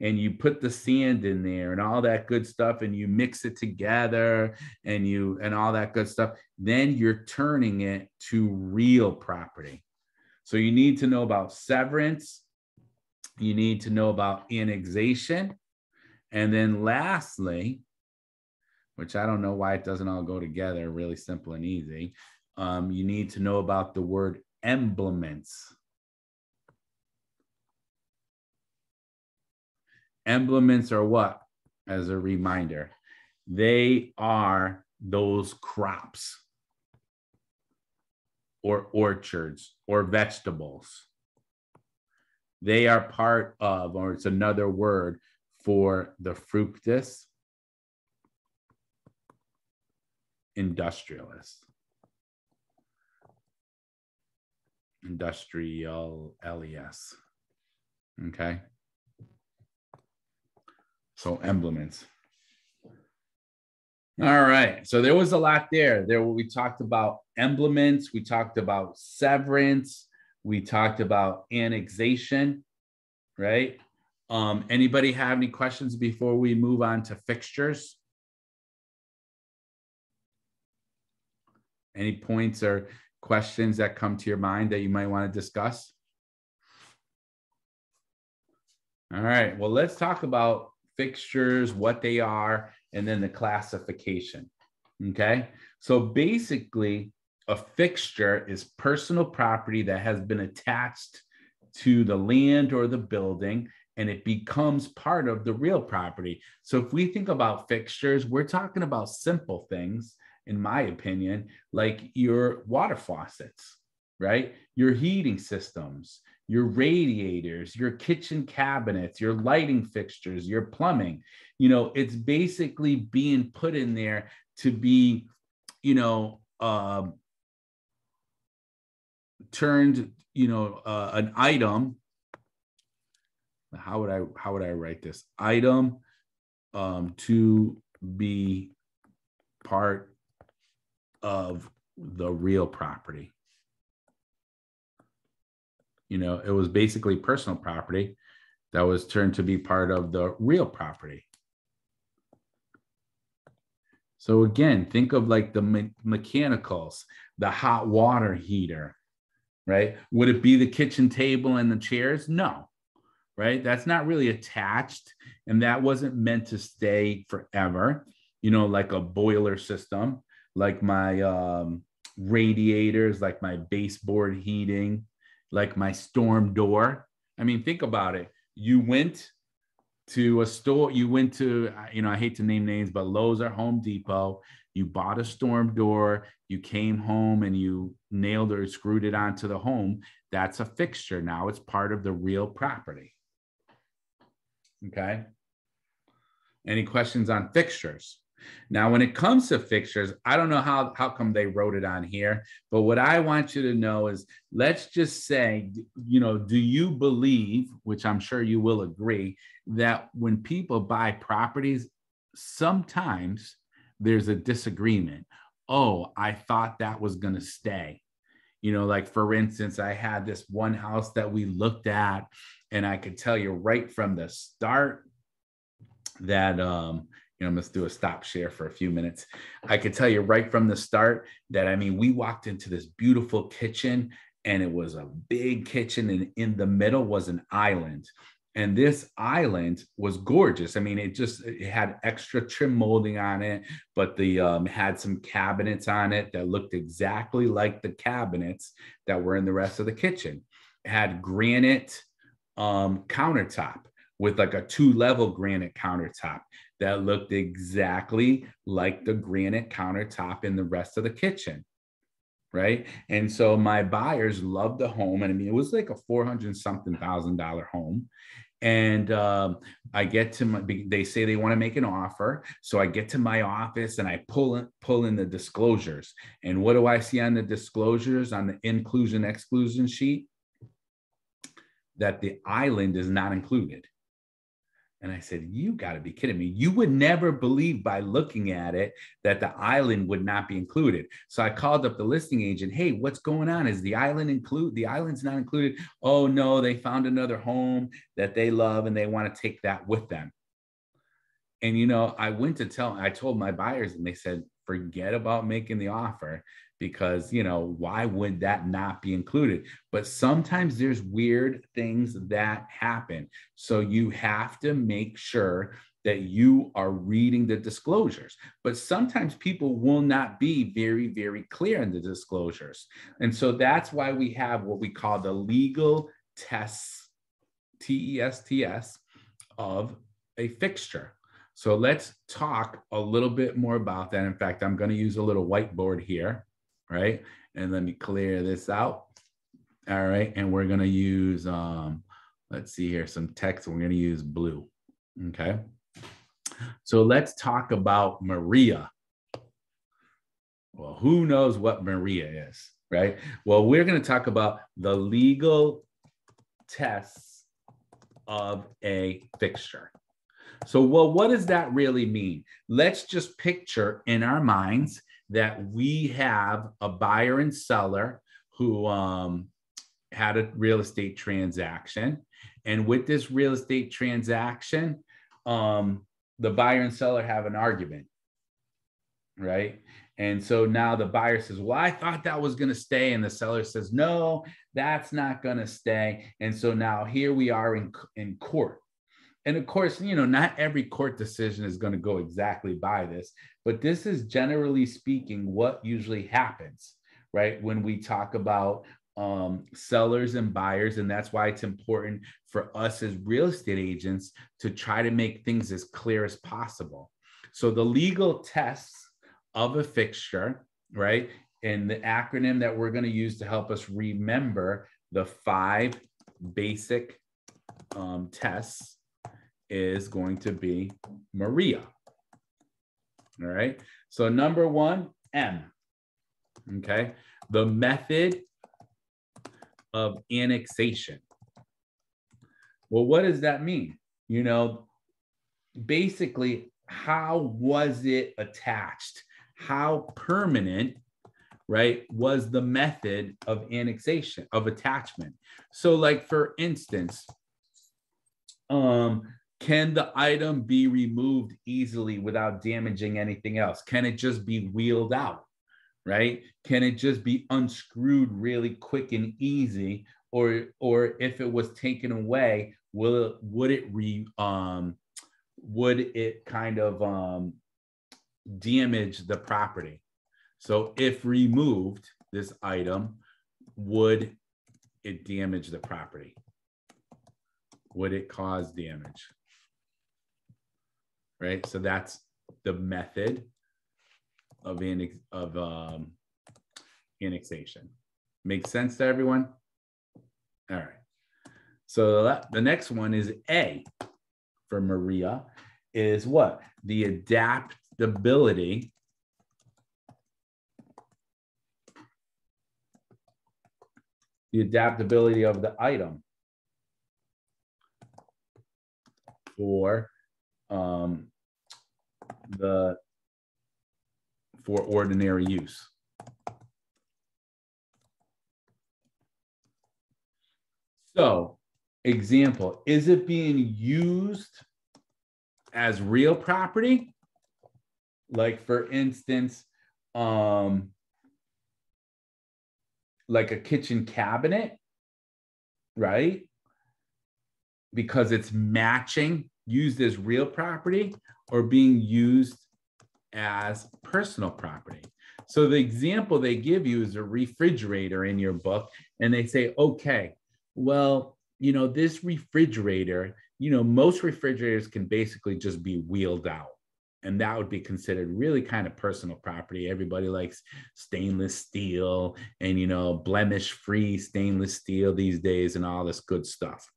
and you put the sand in there and all that good stuff and you mix it together and you and all that good stuff, then you're turning it to real property. So you need to know about severance, you need to know about annexation. And then lastly, which I don't know why it doesn't all go together, really simple and easy um, you need to know about the word emblements. Emblements are what? As a reminder, they are those crops or orchards or vegetables. They are part of, or it's another word for the fructus industrialis. industrial LES. Okay. So emblements. All right. So there was a lot there. There we talked about emblements, we talked about severance, we talked about annexation, right? Um, anybody have any questions before we move on to fixtures? Any points or questions that come to your mind that you might want to discuss? All right, well, let's talk about fixtures, what they are, and then the classification. Okay, so basically, a fixture is personal property that has been attached to the land or the building and it becomes part of the real property. So if we think about fixtures, we're talking about simple things in my opinion, like your water faucets, right? Your heating systems, your radiators, your kitchen cabinets, your lighting fixtures, your plumbing. You know, it's basically being put in there to be, you know, uh, turned, you know, uh, an item. How would I how would I write this item um, to be part of the real property. You know, it was basically personal property that was turned to be part of the real property. So again, think of like the me- mechanicals, the hot water heater, right? Would it be the kitchen table and the chairs? No, right? That's not really attached, and that wasn't meant to stay forever. You know, like a boiler system like my um, radiators, like my baseboard heating, like my storm door. I mean, think about it. You went to a store, you went to, you know, I hate to name names, but Lowe's or Home Depot. You bought a storm door, you came home and you nailed or screwed it onto the home. That's a fixture. Now it's part of the real property. Okay. Any questions on fixtures? Now, when it comes to fixtures, I don't know how, how come they wrote it on here, but what I want you to know is let's just say, you know, do you believe, which I'm sure you will agree, that when people buy properties, sometimes there's a disagreement. Oh, I thought that was going to stay. You know, like for instance, I had this one house that we looked at, and I could tell you right from the start that um, you know, let's do a stop share for a few minutes. I could tell you right from the start that I mean, we walked into this beautiful kitchen and it was a big kitchen, and in the middle was an island. And this island was gorgeous. I mean, it just it had extra trim molding on it, but the um, had some cabinets on it that looked exactly like the cabinets that were in the rest of the kitchen. It had granite um, countertop with like a two level granite countertop that looked exactly like the granite countertop in the rest of the kitchen. right? And so my buyers loved the home, and I mean it was like a four hundred something thousand dollar home. And um, I get to my, they say they want to make an offer. So I get to my office and I pull in, pull in the disclosures. And what do I see on the disclosures on the inclusion exclusion sheet? That the island is not included. And I said, You got to be kidding me. You would never believe by looking at it that the island would not be included. So I called up the listing agent. Hey, what's going on? Is the island include? The island's not included. Oh, no, they found another home that they love and they want to take that with them. And, you know, I went to tell, I told my buyers and they said, Forget about making the offer because you know why would that not be included? But sometimes there's weird things that happen. So you have to make sure that you are reading the disclosures. But sometimes people will not be very very clear in the disclosures. And so that's why we have what we call the legal tests tests of a fixture. So let's talk a little bit more about that. In fact i'm going to use a little whiteboard here right? And let me clear this out. All right, and we're gonna use, um, let's see here, some text. We're gonna use blue, okay? So let's talk about Maria. Well, who knows what Maria is, right? Well, we're gonna talk about the legal tests of a fixture. So, well, what does that really mean? Let's just picture in our minds that we have a buyer and seller who um, had a real estate transaction. And with this real estate transaction, um, the buyer and seller have an argument, right? And so now the buyer says, Well, I thought that was going to stay. And the seller says, No, that's not going to stay. And so now here we are in, in court and of course, you know, not every court decision is going to go exactly by this, but this is generally speaking what usually happens, right? When we talk about um, sellers and buyers. And that's why it's important for us as real estate agents to try to make things as clear as possible. So the legal tests of a fixture, right? And the acronym that we're going to use to help us remember the five basic um, tests is going to be Maria. All right. So number one, M. Okay. The method of annexation. Well, what does that mean? You know, basically, how was it attached? How permanent, right, was the method of annexation, of attachment? So, like for instance, um, can the item be removed easily without damaging anything else? Can it just be wheeled out? Right? Can it just be unscrewed really quick and easy? Or, or if it was taken away, will it, would it re um would it kind of um damage the property? So if removed, this item, would it damage the property? Would it cause damage? Right? So that's the method of annex of um, annexation. Makes sense to everyone? All right. So the next one is A for Maria is what? The adaptability the adaptability of the item for um, the for ordinary use. So, example, is it being used as real property? Like for instance, um, like a kitchen cabinet, right? Because it's matching used as real property or being used as personal property. So the example they give you is a refrigerator in your book, and they say, okay, well, you know, this refrigerator, you know, most refrigerators can basically just be wheeled out, and that would be considered really kind of personal property everybody likes stainless steel and you know blemish free stainless steel these days and all this good stuff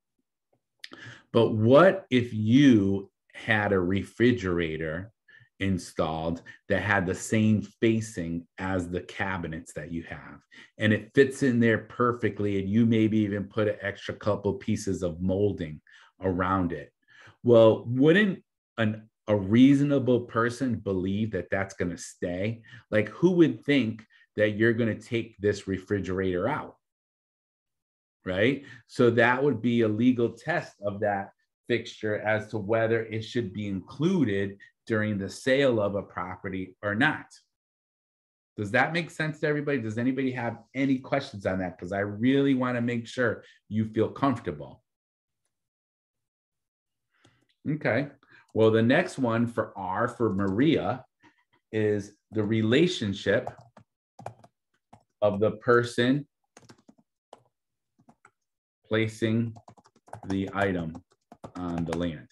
but what if you had a refrigerator installed that had the same facing as the cabinets that you have and it fits in there perfectly and you maybe even put an extra couple pieces of molding around it well wouldn't an a reasonable person believe that that's going to stay? Like, who would think that you're going to take this refrigerator out? Right. So that would be a legal test of that fixture as to whether it should be included during the sale of a property or not. Does that make sense to everybody? Does anybody have any questions on that? Because I really want to make sure you feel comfortable. Okay. Well, the next one for R for Maria is the relationship of the person placing the item on the land.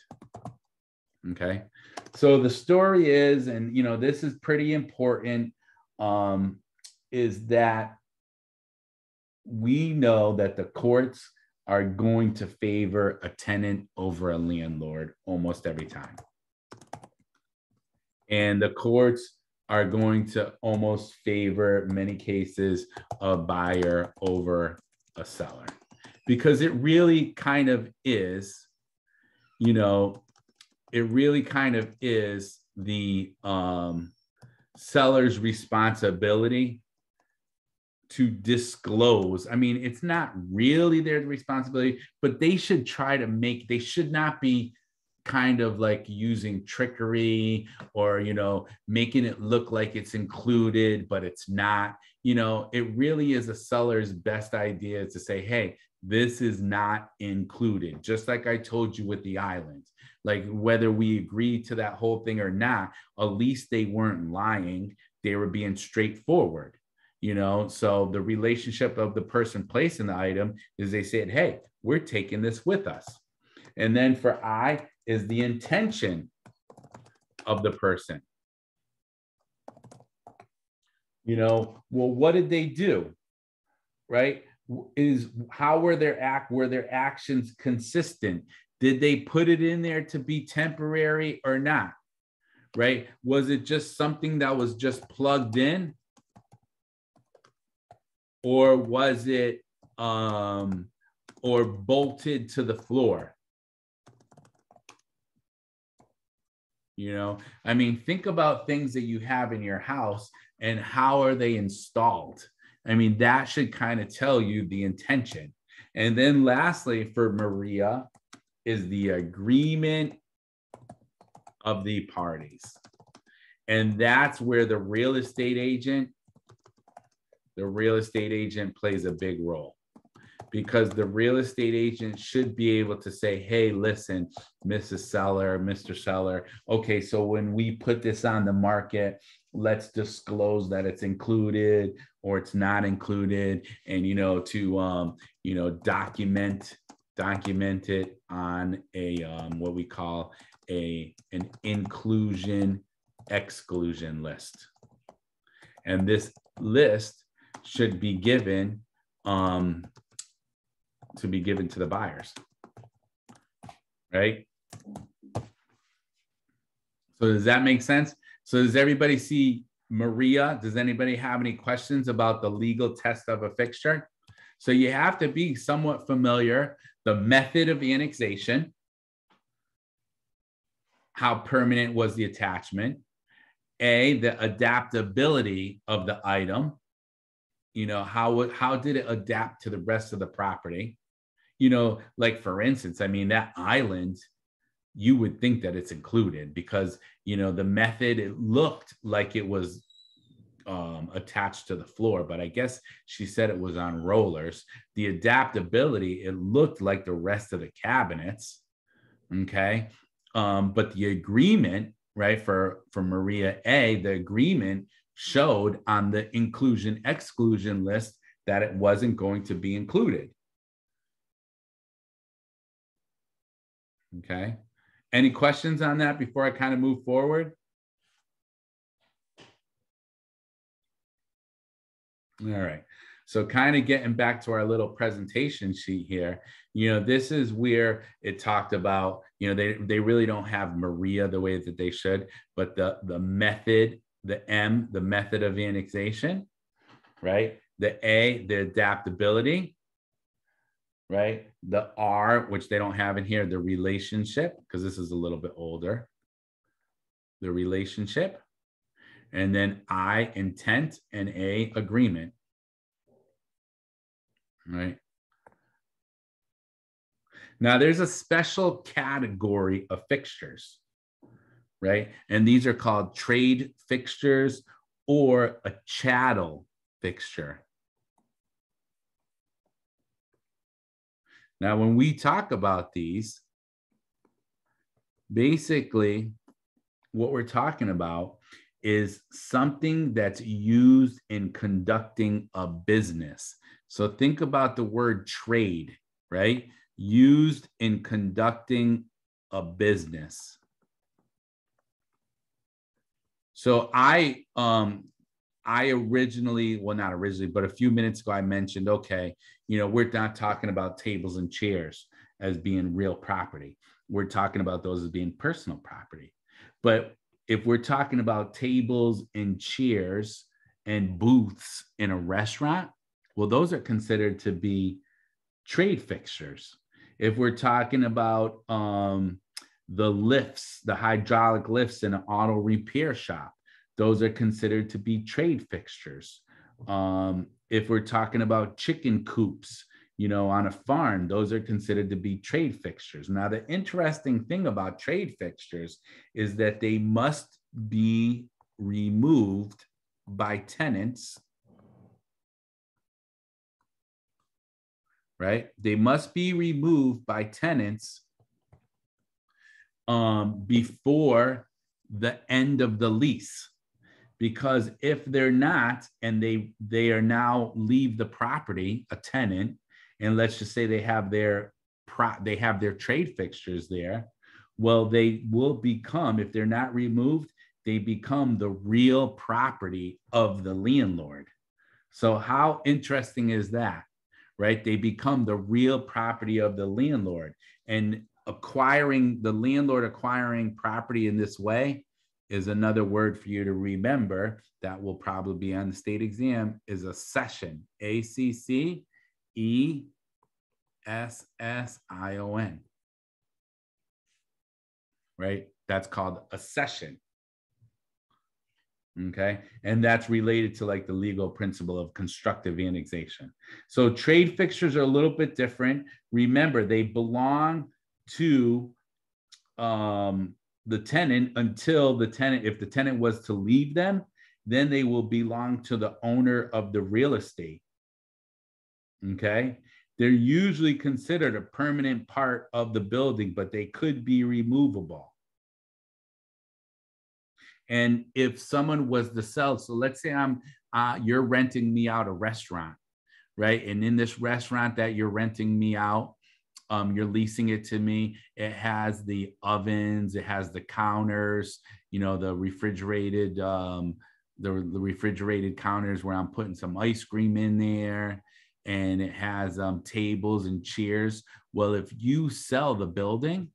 Okay. So the story is, and you know, this is pretty important, um, is that we know that the courts are going to favor a tenant over a landlord almost every time. And the courts are going to almost favor many cases a buyer over a seller because it really kind of is, you know, it really kind of is the um, seller's responsibility to disclose. I mean, it's not really their responsibility, but they should try to make, they should not be kind of like using trickery or, you know, making it look like it's included, but it's not. You know, it really is a seller's best idea to say, hey, this is not included. Just like I told you with the island. Like whether we agree to that whole thing or not, at least they weren't lying. They were being straightforward you know so the relationship of the person placing the item is they said hey we're taking this with us and then for i is the intention of the person you know well what did they do right is how were their act were their actions consistent did they put it in there to be temporary or not right was it just something that was just plugged in or was it um, or bolted to the floor? You know, I mean, think about things that you have in your house and how are they installed? I mean, that should kind of tell you the intention. And then lastly, for Maria, is the agreement of the parties. And that's where the real estate agent the real estate agent plays a big role because the real estate agent should be able to say, hey, listen, Mrs. Seller, Mr. Seller, okay, so when we put this on the market, let's disclose that it's included or it's not included and you know to um you know document document it on a um, what we call a an inclusion exclusion list and this list should be given um, to be given to the buyers. Right? So does that make sense? So does everybody see Maria? Does anybody have any questions about the legal test of a fixture? So you have to be somewhat familiar the method of annexation, how permanent was the attachment, A, the adaptability of the item, you know how how did it adapt to the rest of the property you know like for instance i mean that island you would think that it's included because you know the method it looked like it was um, attached to the floor but i guess she said it was on rollers the adaptability it looked like the rest of the cabinets okay um, but the agreement right for for maria a the agreement showed on the inclusion exclusion list that it wasn't going to be included. Okay. Any questions on that before I kind of move forward? All right. So kind of getting back to our little presentation sheet here, you know, this is where it talked about, you know, they, they really don't have Maria the way that they should, but the, the method, the M, the method of annexation, right? The A, the adaptability, right? The R, which they don't have in here, the relationship, because this is a little bit older. The relationship. And then I, intent, and A, agreement. Right. Now, there's a special category of fixtures, right? And these are called trade fixtures or a chattel fixture. Now, when we talk about these, basically what we're talking about is something that's used in conducting a business. So think about the word trade, right? Used in conducting a business. So I um I originally, well, not originally, but a few minutes ago, I mentioned, okay, you know, we're not talking about tables and chairs as being real property. We're talking about those as being personal property. But if we're talking about tables and chairs and booths in a restaurant, well, those are considered to be trade fixtures. If we're talking about um, the lifts, the hydraulic lifts in an auto repair shop, those are considered to be trade fixtures. Um, if we're talking about chicken coops, you know, on a farm, those are considered to be trade fixtures. Now, the interesting thing about trade fixtures is that they must be removed by tenants, right? They must be removed by tenants um, before the end of the lease because if they're not and they they are now leave the property a tenant and let's just say they have their pro they have their trade fixtures there well they will become if they're not removed they become the real property of the landlord. So how interesting is that right? They become the real property of the landlord. And acquiring the landlord acquiring property in this way is another word for you to remember that will probably be on the state exam is a accession. A C C E S S I O N. Right? That's called accession. Okay. And that's related to like the legal principle of constructive annexation. So trade fixtures are a little bit different. Remember, they belong to um, the tenant until the tenant, if the tenant was to leave them, then they will belong to the owner of the real estate. Okay. They're usually considered a permanent part of the building, but they could be removable. And if someone was to sell, so let's say I'm uh, you're renting me out a restaurant, right? And in this restaurant that you're renting me out, um, you're leasing it to me. It has the ovens, it has the counters, you know, the refrigerated, um, the, the refrigerated counters where I'm putting some ice cream in there, and it has um, tables and chairs. Well, if you sell the building,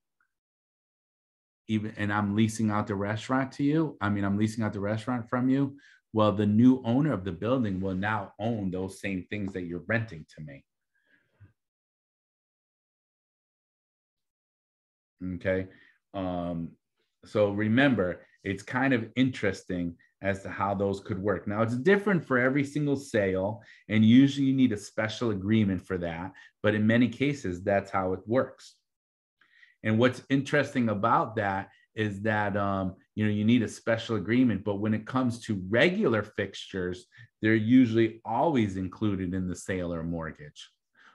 even and I'm leasing out the restaurant to you, I mean, I'm leasing out the restaurant from you. Well, the new owner of the building will now own those same things that you're renting to me. Okay. Um, so remember, it's kind of interesting as to how those could work. Now, it's different for every single sale, and usually you need a special agreement for that. But in many cases, that's how it works. And what's interesting about that is that um, you know you need a special agreement, but when it comes to regular fixtures, they're usually always included in the sale or mortgage.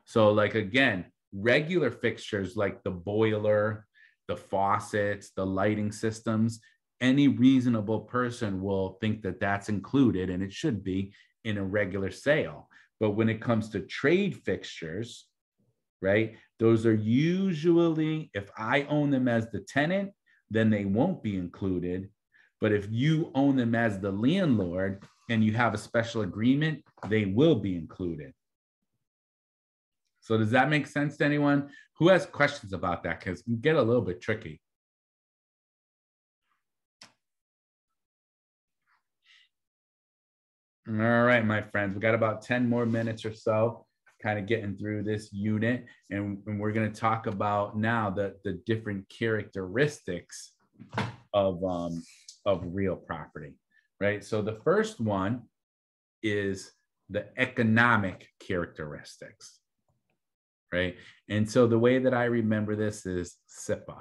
So, like again, regular fixtures like the boiler, the faucets, the lighting systems, any reasonable person will think that that's included and it should be in a regular sale. But when it comes to trade fixtures, right, those are usually, if I own them as the tenant, then they won't be included. But if you own them as the landlord and you have a special agreement, they will be included. So does that make sense to anyone? Who has questions about that? Because it can get a little bit tricky. All right, my friends, we got about 10 more minutes or so, kind of getting through this unit. And, and we're going to talk about now the, the different characteristics of, um, of real property, right? So the first one is the economic characteristics, right? And so the way that I remember this is SIPA,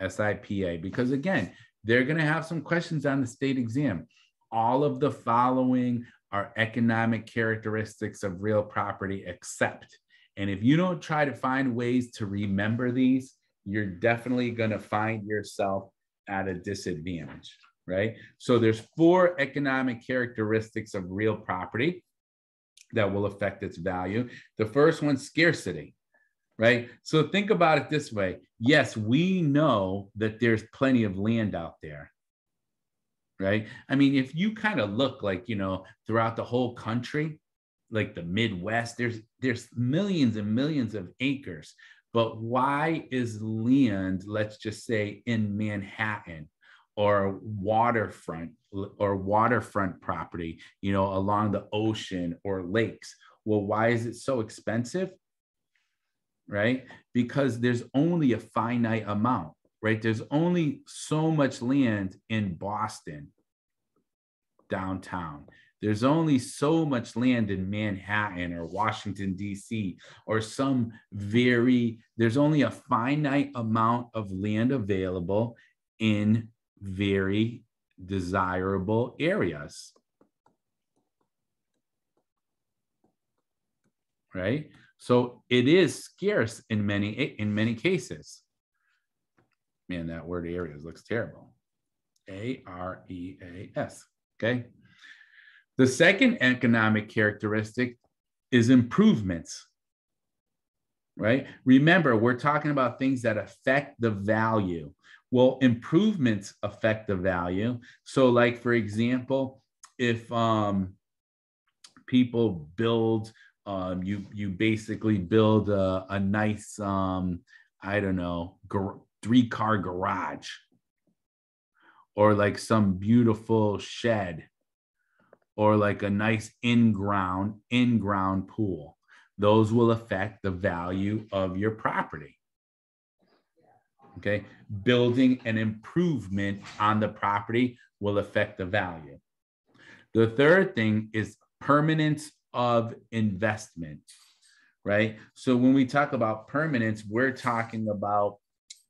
S-I-P-A, because again, they're going to have some questions on the state exam all of the following are economic characteristics of real property, except. And if you don't try to find ways to remember these, you're definitely going to find yourself at a disadvantage, right? So there's four economic characteristics of real property that will affect its value. The first one, scarcity, right? So think about it this way. Yes, we know that there's plenty of land out there right? I mean, if you kind of look like, you know, throughout the whole country, like the Midwest, there's there's millions and millions of acres. But why is land, let's just say in Manhattan or waterfront or waterfront property, you know, along the ocean or lakes? Well, why is it so expensive? Right? Because there's only a finite amount right? There's only so much land in Boston, downtown. There's only so much land in Manhattan or Washington, D.C., or some very, there's only a finite amount of land available in very desirable areas. Right? So it is scarce in many in many cases man, that word areas looks terrible. A R E A S. Okay. The second economic characteristic is improvements. Right? Remember, we're talking about things that affect the value. Well, improvements affect the value. So, like for example, if um, people build, um, you you basically build a, a nice, um, I don't know, three car garage or like some beautiful shed or like a nice in-ground in-ground pool those will affect the value of your property okay building an improvement on the property will affect the value the third thing is permanence of investment right so when we talk about permanence we're talking about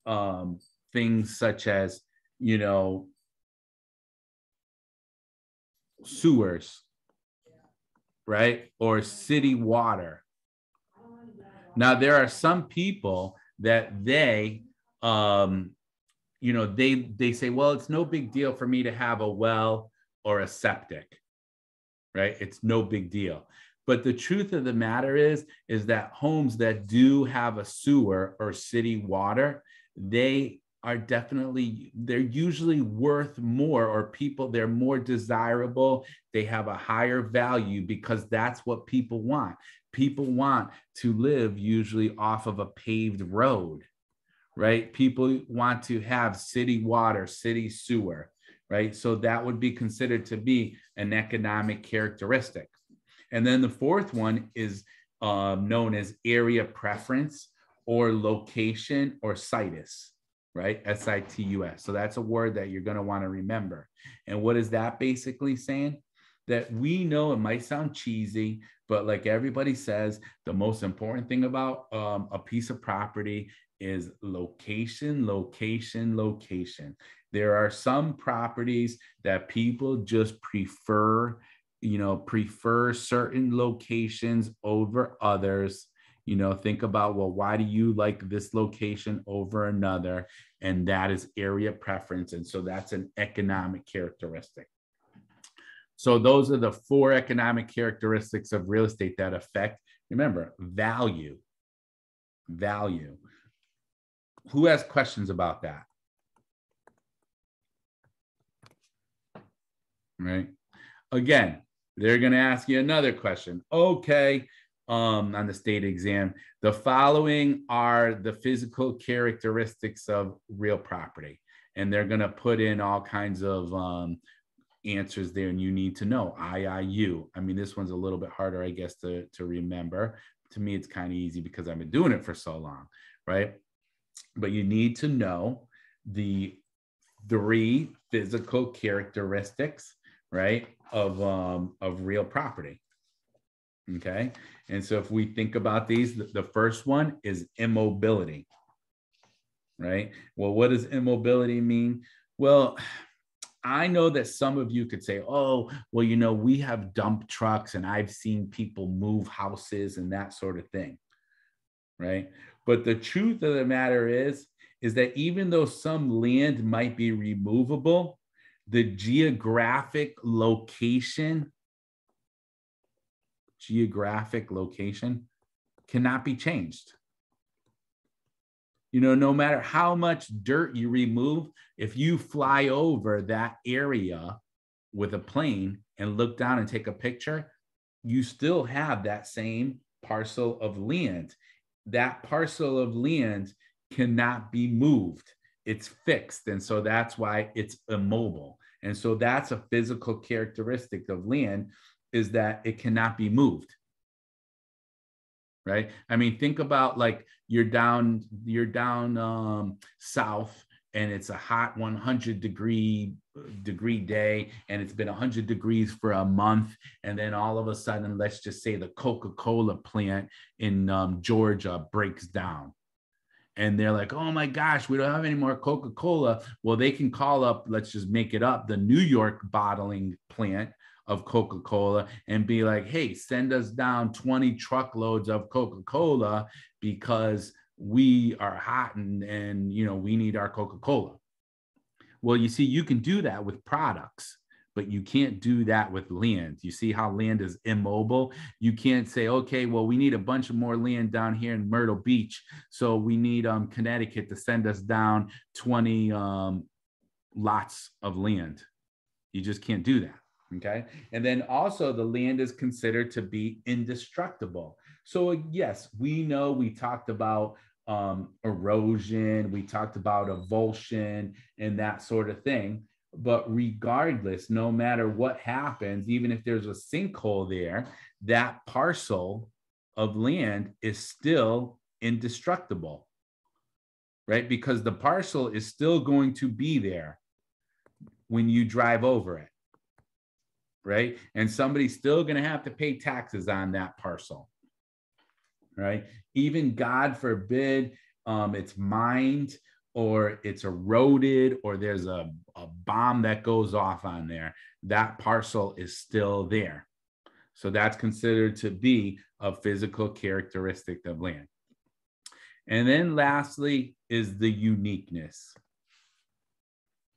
um, things such as, you know, sewers, right? Or city water. Now, there are some people that they, um, you know, they they say, well, it's no big deal for me to have a well or a septic, right? It's no big deal. But the truth of the matter is, is that homes that do have a sewer or city water, they are definitely they're usually worth more or people they're more desirable they have a higher value because that's what people want people want to live usually off of a paved road right people want to have city water city sewer right so that would be considered to be an economic characteristic and then the fourth one is uh, known as area preference or location or situs, right? S I T U S. So that's a word that you're going to want to remember. And what is that basically saying? That we know it might sound cheesy, but like everybody says, the most important thing about um, a piece of property is location, location, location. There are some properties that people just prefer, you know, prefer certain locations over others. You know think about well why do you like this location over another? And that is area preference. And so that's an economic characteristic. So those are the four economic characteristics of real estate that affect remember value. Value who has questions about that right? Again, they're going to ask you another question. Okay, um, on the state exam, the following are the physical characteristics of real property. And they're going to put in all kinds of um, answers there, and you need to know IIU. I mean, this one's a little bit harder, I guess, to, to remember. To me, it's kind of easy because I've been doing it for so long, right? But you need to know the three physical characteristics, right, of um, of real property. Okay, and so if we think about these, the, the first one is immobility, right? Well, what does immobility mean? Well, I know that some of you could say, oh, well, you know, we have dump trucks and I've seen people move houses and that sort of thing, right? But the truth of the matter is, is that even though some land might be removable, the geographic location, geographic location cannot be changed. You know, no matter how much dirt you remove, if you fly over that area with a plane and look down and take a picture, you still have that same parcel of land. That parcel of land cannot be moved. It's fixed. And so that's why it's immobile. And so that's a physical characteristic of land is that it cannot be moved. Right? I mean, think about like you're down, you're down um, south and it's a hot 100 degree degree day and it's been 100 degrees for a month and then all of a sudden let's just say the coca-cola plant in um, georgia breaks down and they're like, oh my gosh, we don't have any more Coca Cola. Well, they can call up, let's just make it up, the New York bottling plant of Coca Cola and be like, hey, send us down 20 truckloads of Coca Cola because we are hot and, and you know, we need our Coca Cola. Well, you see, you can do that with products but you can't do that with land. You see how land is immobile? You can't say, okay, well, we need a bunch of more land down here in Myrtle Beach. So we need um, Connecticut to send us down 20 um, lots of land. You just can't do that. Okay. And then also, the land is considered to be indestructible. So, yes, we know we talked about um, erosion, we talked about avulsion and that sort of thing. But regardless, no matter what happens, even if there's a sinkhole there, that parcel of land is still indestructible, right? Because the parcel is still going to be there when you drive over it, right? And somebody's still going to have to pay taxes on that parcel, right? Even God forbid um, it's mined or it's eroded or there's a, a bomb that goes off on there, that parcel is still there. So that's considered to be a physical characteristic of land. And then lastly is the uniqueness,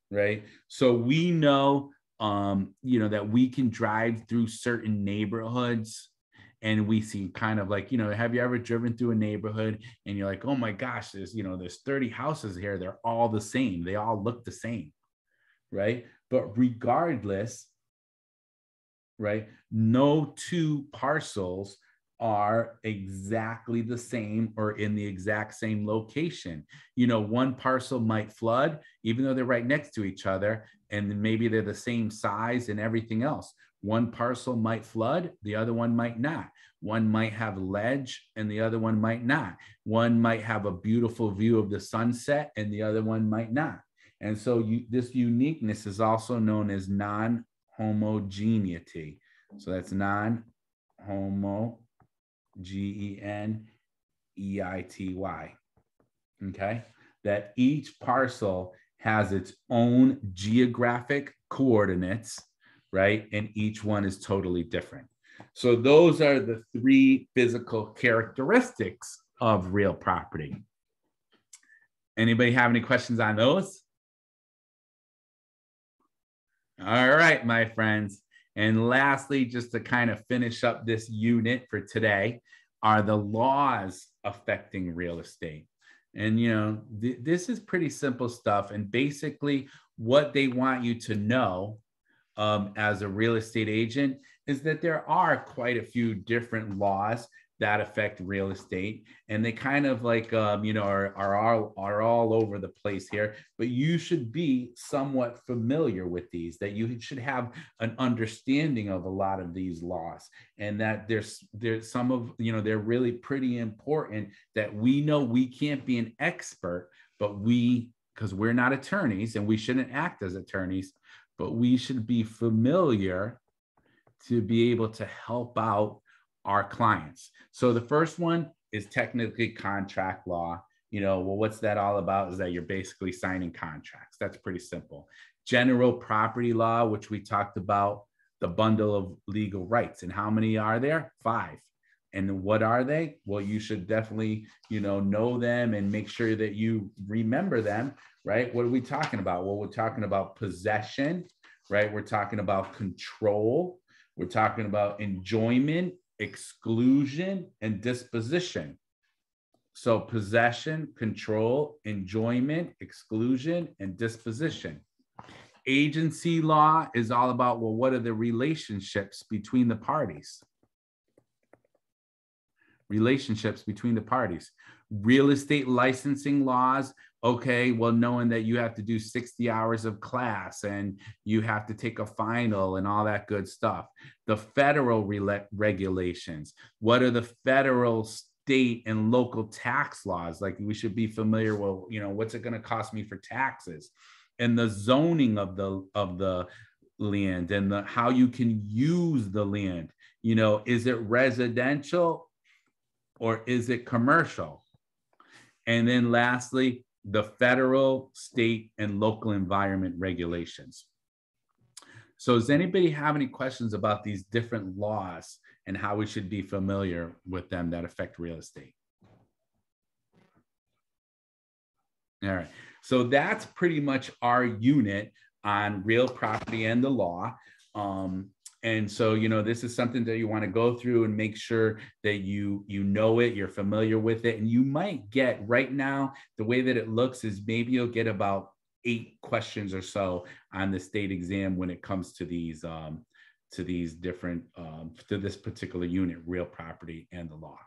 right? So we know, um, you know, that we can drive through certain neighborhoods and we see kind of like you know have you ever driven through a neighborhood and you're like oh my gosh there's you know there's 30 houses here they're all the same they all look the same right but regardless right no two parcels are exactly the same or in the exact same location. You know, one parcel might flood, even though they're right next to each other, and maybe they're the same size and everything else. One parcel might flood, the other one might not. One might have ledge and the other one might not. One might have a beautiful view of the sunset and the other one might not. And so you, this uniqueness is also known as non homogeneity. So that's non homo, G E N E I T Y. Okay. That each parcel has its own geographic coordinates right? And each one is totally different. So those are the three physical characteristics of real property. Anybody have any questions on those? All right, my friends. And lastly, just to kind of finish up this unit for today, are the laws affecting real estate. And, you know, th- this is pretty simple stuff. And basically, what they want you to know um, as a real estate agent is that there are quite a few different laws that affect real estate. And they kind of like um, you know are, are all are all over the place here but you should be somewhat familiar with these that you should have an understanding of a lot of these laws and that there's there's some of you know they're really pretty important that we know we can't be an expert but we because we're not attorneys and we shouldn't act as attorneys but we should be familiar to be able to help out our clients. So the first one is technically contract law. You know, well, what's that all about? Is that you're basically signing contracts. That's pretty simple. General property law, which we talked about, the bundle of legal rights. And how many are there? Five. And what are they? Well, you should definitely, you know, know them and make sure that you remember them, right? What are we talking about? Well, we're talking about possession, right? We're talking about control. We're talking about enjoyment exclusion, and disposition. So, possession, control, enjoyment, exclusion, and disposition. Agency law is all about well, what are the relationships between the parties? Relationships between the parties. Real estate licensing laws okay, well, knowing that you have to do 60 hours of class and you have to take a final and all that good stuff. The federal re- regulations, what are the federal, state, and local tax laws? Like we should be familiar with, you know, what's it going to cost me for taxes? And the zoning of the of the land and the how you can use the land. You know, is it residential or is it commercial? And then lastly, the federal, state, and local environment regulations. So does anybody have any questions about these different laws and how we should be familiar with them that affect real estate? All right, so that's pretty much our unit on real property and the law. Um, and so you know this is something that you want to go through and make sure that you you know it you're familiar with it and you might get right now the way that it looks is maybe you'll get about eight questions or so on the state exam when it comes to these um, to these different um, to this particular unit real property and the law